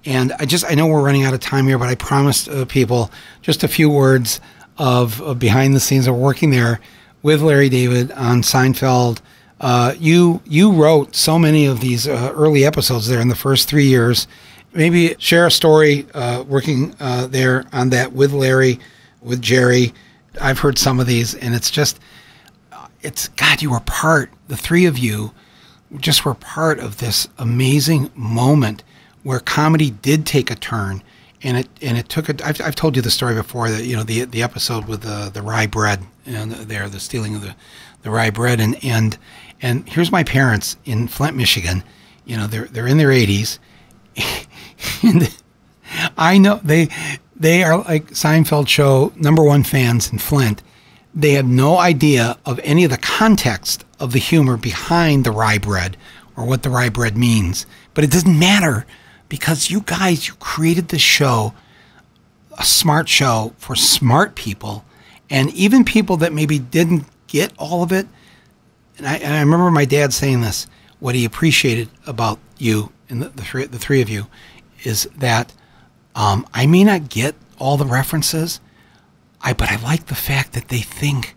And I just I know we're running out of time here, but I promised uh, people just a few words of, of behind the scenes. We're working there with Larry David on Seinfeld. Uh, you you wrote so many of these uh, early episodes there in the first three years. Maybe share a story uh, working uh, there on that with Larry, with Jerry. I've heard some of these, and it's just it's God. You were part. The three of you just were part of this amazing moment where comedy did take a turn, and it and it took a. I've, I've told you the story before that you know the the episode with the the rye bread and there the stealing of the the rye bread and and and here's my parents in Flint, Michigan. You know they're they're in their 80s, and I know they they are like Seinfeld show number one fans in Flint. They have no idea of any of the context of the humor behind the rye bread or what the rye bread means. But it doesn't matter because you guys you created this show, a smart show for smart people, and even people that maybe didn't get all of it. And I, and I remember my dad saying this. What he appreciated about you and the, the, three, the three of you is that um, I may not get all the references, I but I like the fact that they think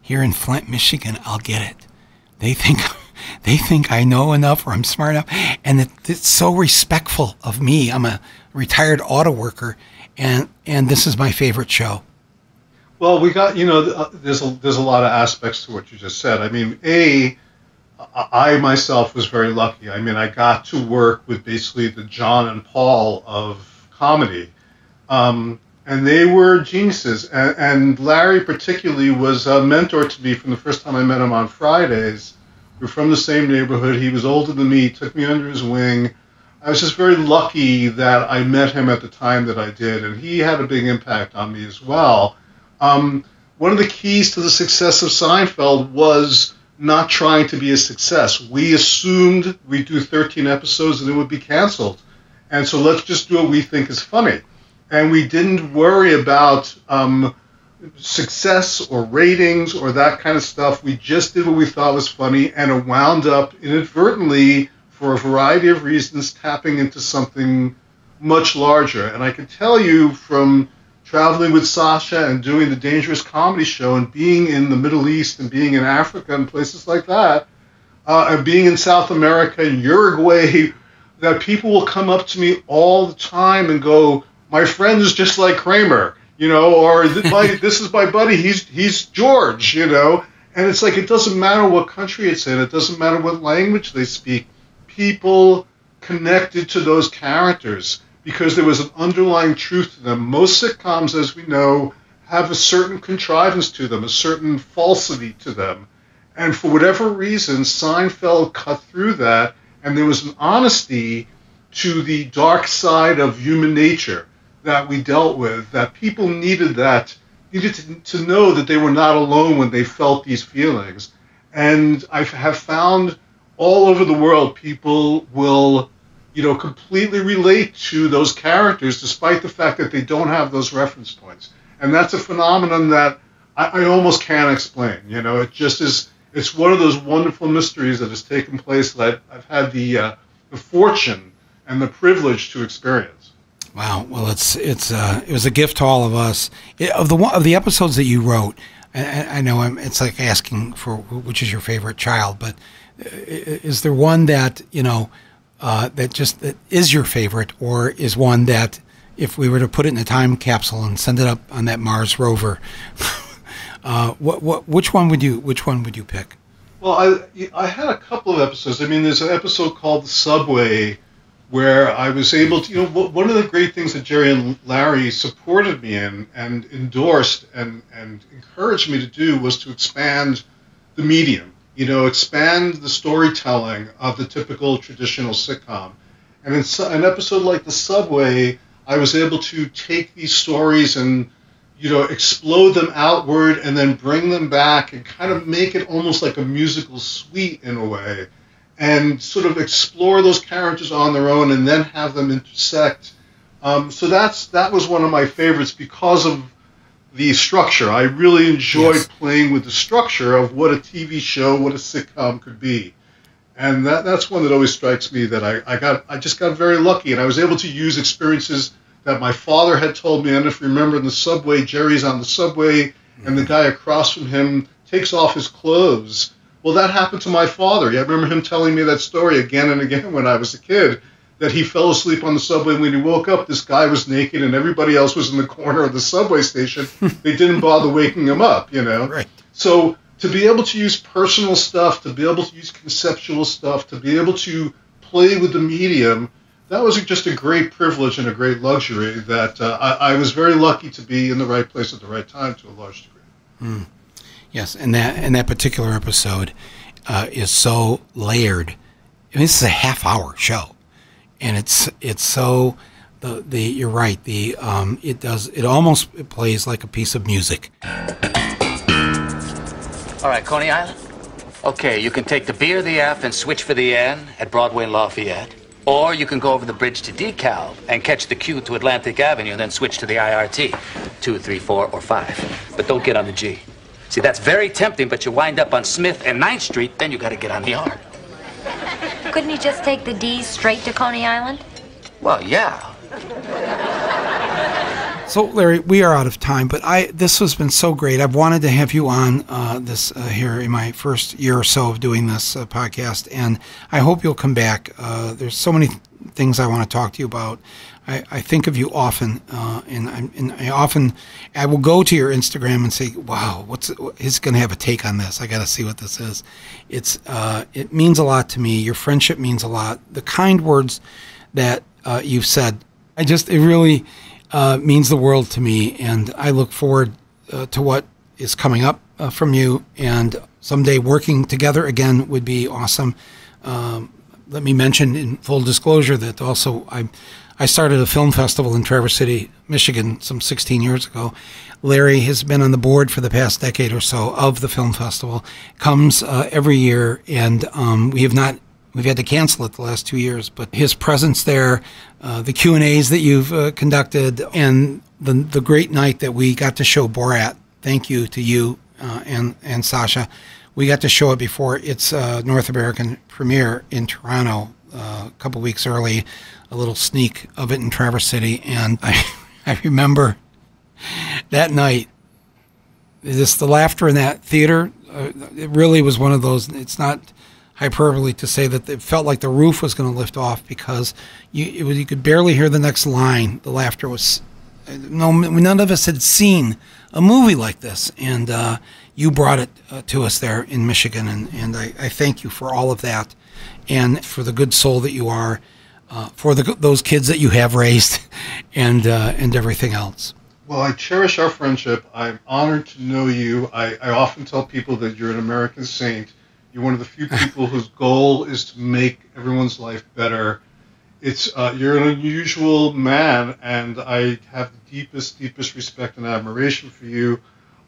here in Flint, Michigan, I'll get it. They think they think I know enough or I'm smart enough, and it, it's so respectful of me. I'm a retired auto worker, and and this is my favorite show. Well, we got you know, uh, there's a there's a lot of aspects to what you just said. I mean, a I myself was very lucky. I mean, I got to work with basically the John and Paul of comedy, um, and they were geniuses. And, and Larry particularly was a mentor to me from the first time I met him on Fridays. We were from the same neighborhood. He was older than me. He took me under his wing. I was just very lucky that I met him at the time that I did, and he had a big impact on me as well. Um, one of the keys to the success of Seinfeld was not trying to be a success. We assumed we'd do 13 episodes and it would be canceled. And so let's just do what we think is funny. And we didn't worry about um, success or ratings or that kind of stuff. We just did what we thought was funny and it wound up inadvertently, for a variety of reasons, tapping into something much larger. And I can tell you from traveling with Sacha and doing the Dangerous Comedy Show and being in the Middle East and being in Africa and places like that, uh, and being in South America and Uruguay, that people will come up to me all the time and go, "My friend is just like Kramer," you know, or my, "This is my buddy. He's he's George," you know. And it's like it doesn't matter what country it's in. It doesn't matter what language they speak. People connected to those characters because there was an underlying truth to them. Most sitcoms, as we know, have a certain contrivance to them, a certain falsity to them. And for whatever reason, Seinfeld cut through that, and there was an honesty to the dark side of human nature that we dealt with, that people needed that, needed to, to know that they were not alone when they felt these feelings. And I have found all over the world people will you know, completely relate to those characters despite the fact that they don't have those reference points. And that's a phenomenon that I, I almost can't explain. You know, it just is. It's one of those wonderful mysteries that has taken place that I've, I've had the uh, the fortune and the privilege to experience. Wow. Well, it's it's uh, it was a gift to all of us. It, of the one, of the episodes that you wrote, I, I know I'm, it's like asking for which is your favorite child, but uh, is there one that you know? Uh, that just that is your favorite, or is one that if we were to put it in a time capsule and send it up on that Mars rover, uh, what what which one would you which one would you pick? Well, I I had a couple of episodes. I mean, there's an episode called the Subway where I was able to, you know, one of the great things that Jerry and Larry supported me in and endorsed and, and encouraged me to do was to expand the medium you know, expand the storytelling of the typical traditional sitcom. And in an episode like The Subway, I was able to take these stories and, you know, explode them outward and then bring them back and kind of make it almost like a musical suite in a way. And sort of explore those characters on their own and then have them intersect. Um, so that's that was one of my favorites because of the structure. I really enjoyed yes. playing with the structure of what a TV show, what a sitcom could be. And that, that's one that always strikes me that I, I got I just got very lucky and I was able to use experiences that my father had told me. And if you remember in the subway, Jerry's on the subway mm-hmm. and the guy across from him takes off his clothes. Well, that happened to my father. I remember him telling me that story again and again when I was a kid that he fell asleep on the subway. When he woke up, this guy was naked and everybody else was in the corner of the subway station. they didn't bother waking him up, you know? Right. So to be able to use personal stuff, to be able to use conceptual stuff, to be able to play with the medium, that was just a great privilege and a great luxury that uh, I, I, was very lucky to be in the right place at the right time to a large degree. Mm. Yes, and that and that particular episode uh, is so layered. I mean, this is a half hour show and it's it's so the the you're right the um, it does it almost it plays like a piece of music. All right, Coney Island. Okay, you can take the B or the F and switch for the N at Broadway and Lafayette. Or you can go over the bridge to DeKalb and catch the Q to Atlantic Avenue and then switch to the IRT. Two, three, four, or five. But don't get on the G. See, that's very tempting, but you wind up on Smith and 9th Street, then you gotta get on the R. Couldn't you just take the D straight to Coney Island? Well, yeah. So, Larry, we are out of time, but I this has been so great. I've wanted to have you on uh, this uh, here in my first year or so of doing this uh, podcast, and I hope you'll come back. Uh, there's so many things I want to talk to you about. I, I think of you often, uh, and, i and I often I will go to your Instagram and say, "Wow, what's he's going to have a take on this? I got to see what this is." It's uh, it means a lot to me. Your friendship means a lot. The kind words that uh, you've said, I just it really uh, means the world to me, and I look forward uh, to what is coming up uh, from you. And someday working together again would be awesome. Um, let me mention in full disclosure that also I I started a film festival in Traverse City, Michigan, some 16 years ago. Larry has been on the board for the past decade or so of the film festival. Comes uh, every year, and um, we have not we've had to cancel it the last two years. But his presence there, uh, the Q and A's that you've uh, conducted, and the the great night that we got to show Borat. Thank you to you uh, and and Sacha. We got to show it before its uh, North American premiere in Toronto uh, a couple weeks early a little sneak of it in Traverse City, and I, I remember that night, just the laughter in that theater. Uh, it really was one of those. It's not hyperbole to say that it felt like the roof was going to lift off because you it was, you could barely hear the next line. The laughter was no none of us had seen a movie like this, and uh, you brought it uh, to us there in Michigan, and and I, I thank you for all of that, and for the good soul that you are, uh, for the those kids that you have raised, and uh, and everything else. Well, I cherish our friendship. I'm honored to know you. I, I often tell people that you're an American saint. You're one of the few people whose goal is to make everyone's life better. It's uh, you're an unusual man, and I have the deepest, deepest respect and admiration for you.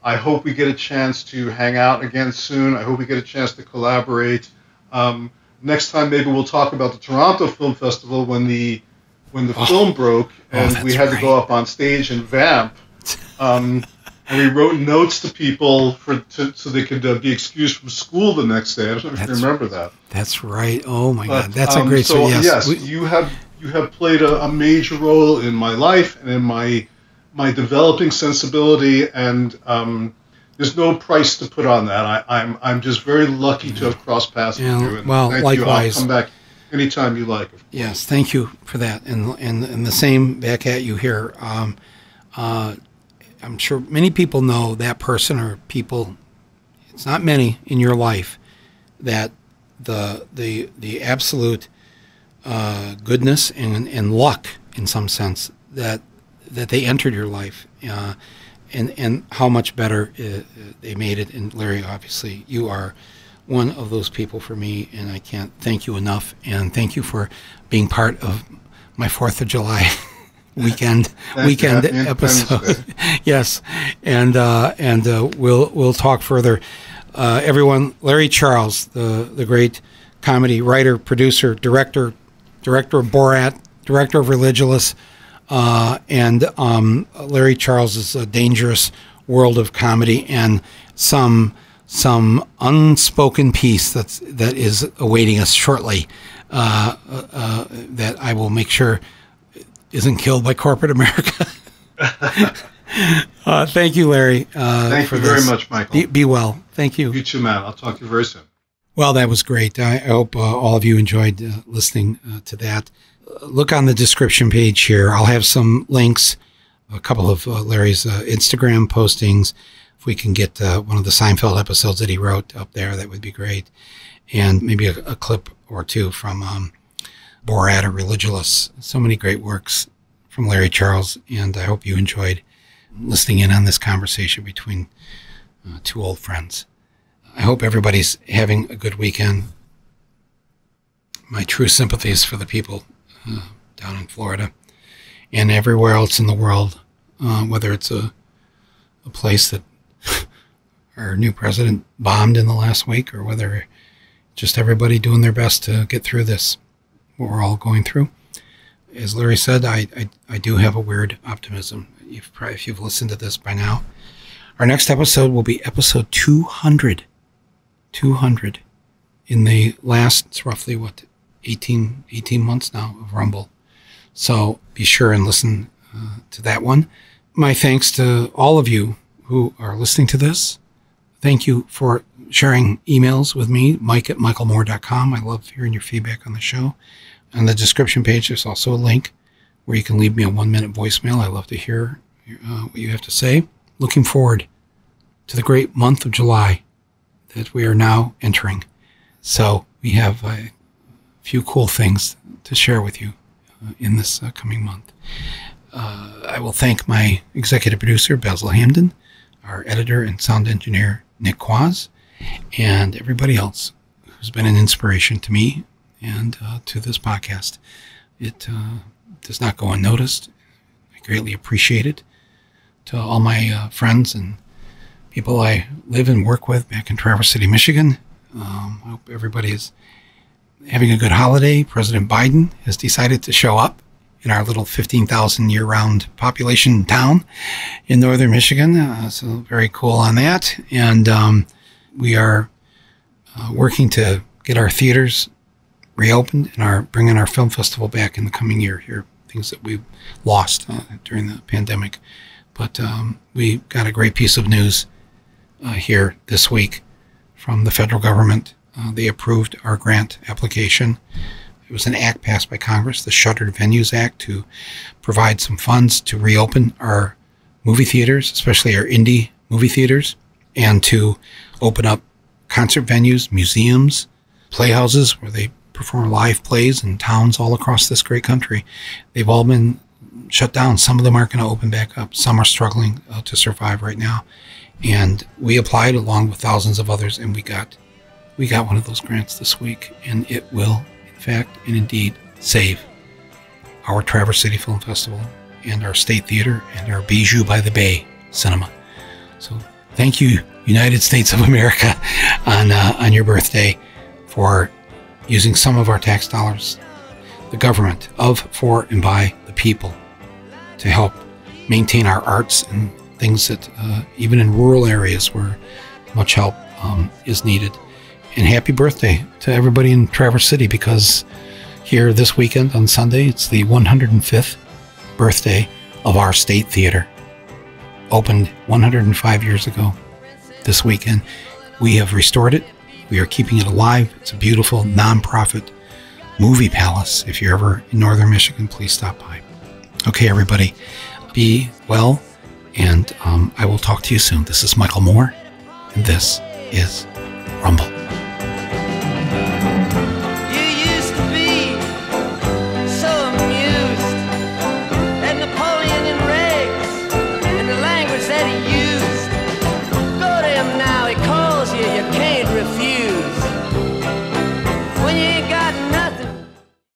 I hope we get a chance to hang out again soon. I hope we get a chance to collaborate. Um, next time, maybe we'll talk about the Toronto Film Festival when the when the Oh. film broke Oh, and that's we had to go up on stage and vamp. Um, and we wrote notes to people for to, so they could uh, be excused from school the next day. I don't know if you remember that. That's right. Oh my But, God, that's um, a great so story. Yes, yes, we- you have you have played a, a major role in my life and in my my developing sensibility, and um, there's no price to put on that. I, I'm I'm just very lucky to have crossed paths Yeah, with you. And well, thank likewise. You. I'll come back anytime you like. Yes, thank you for that, and and and the same back at you here. Um, uh, I'm sure many people know that person or people. It's not many in your life that the the the absolute uh, goodness and and luck in some sense that that they entered your life. Uh, and, and how much better uh, they made it. And Larry, obviously, you are one of those people for me, and I can't thank you enough. And thank you for being part of my Fourth of July weekend weekend episode. yes, and uh, and uh, we'll we'll talk further. Uh, everyone, Larry Charles, the the great comedy writer, producer, director, director of Borat, director of Religulous, uh, and um, Larry Charles's uh, dangerous world of comedy and some some unspoken piece that's that is awaiting us shortly. Uh, uh, uh, that I will make sure isn't killed by corporate America. uh, thank you, Larry. Uh, Thank for you very this. much, Michael. Be, be well. Thank you. You too, man. I'll talk to you very soon. Well, that was great. I, I hope uh, all of you enjoyed uh, listening uh, to that. Look on the description page here. I'll have some links, a couple of uh, Larry's uh, Instagram postings. If we can get uh, one of the Seinfeld episodes that he wrote up there, that would be great. And maybe a, a clip or two from um, Borat or Religulous. So many great works from Larry Charles. And I hope you enjoyed listening in on this conversation between uh, two old friends. I hope everybody's having a good weekend. My true sympathies for the people uh, down in Florida and everywhere else in the world, uh, whether it's a, a place that our new president bombed in the last week or whether just everybody doing their best to get through this, what we're all going through. As Larry said, I, I, I do have a weird optimism. Probably, if you've listened to this by now, our next episode will be episode 200. 200 in the last it's roughly what 18 18 months now of rumble. So be sure and listen uh, to that one. My thanks to all of you who are listening to this. Thank you for sharing emails with me mike at michaelmoore.com i love hearing your feedback on the show. On the description page there's also a link where you can leave me a one minute voicemail. I love to hear uh, what you have to say. Looking forward to the great month of july that we are now entering. So we have a few cool things to share with you uh, in this uh, coming month. Uh, I will thank my executive producer, Basel Hamdan, our editor and sound engineer, Nick Quaz, and everybody else who's been an inspiration to me and uh, to this podcast. It uh, does not go unnoticed. I greatly appreciate it. To all my friends and people I live and work with back in Traverse City, Michigan. Um, I hope everybody is having a good holiday. President Biden has decided to show up in our little 15,000 year round population town in northern Michigan. Uh, so, very cool on that. And um, we are uh, working to get our theaters reopened and are bringing our film festival back in the coming year here. Things that we lost uh, during the pandemic. But um, we got a great piece of news uh, here this week from the federal government uh, they approved our grant application. It was an act passed by Congress, the Shuttered Venues Act, to provide some funds to reopen our movie theaters, especially our indie movie theaters, and to open up concert venues, museums, playhouses where they perform live plays in towns all across this great country. They've all been shut down. Some of them aren't going to open back up. Some are struggling uh, to survive right now. And we applied along with thousands of others, and we got we got one of those grants this week, and it will, in fact and indeed, save our Traverse City Film Festival and our State Theater and our Bijou by the Bay Cinema. So thank you, United States of America, on uh, on your birthday, for using some of our tax dollars, the government of, for, and by the people, to help maintain our arts and things that uh, even in rural areas where much help um, is needed. And happy birthday to everybody in Traverse City because here this weekend on Sunday, it's the 105th birthday of our State Theater. Opened 105 years ago this weekend. We have restored it. We are keeping it alive. It's a beautiful nonprofit movie palace. If you're ever in northern Michigan, please stop by. Okay, everybody, be well, and um, I will talk to you soon. This is Michael Moore, and this is Rumble.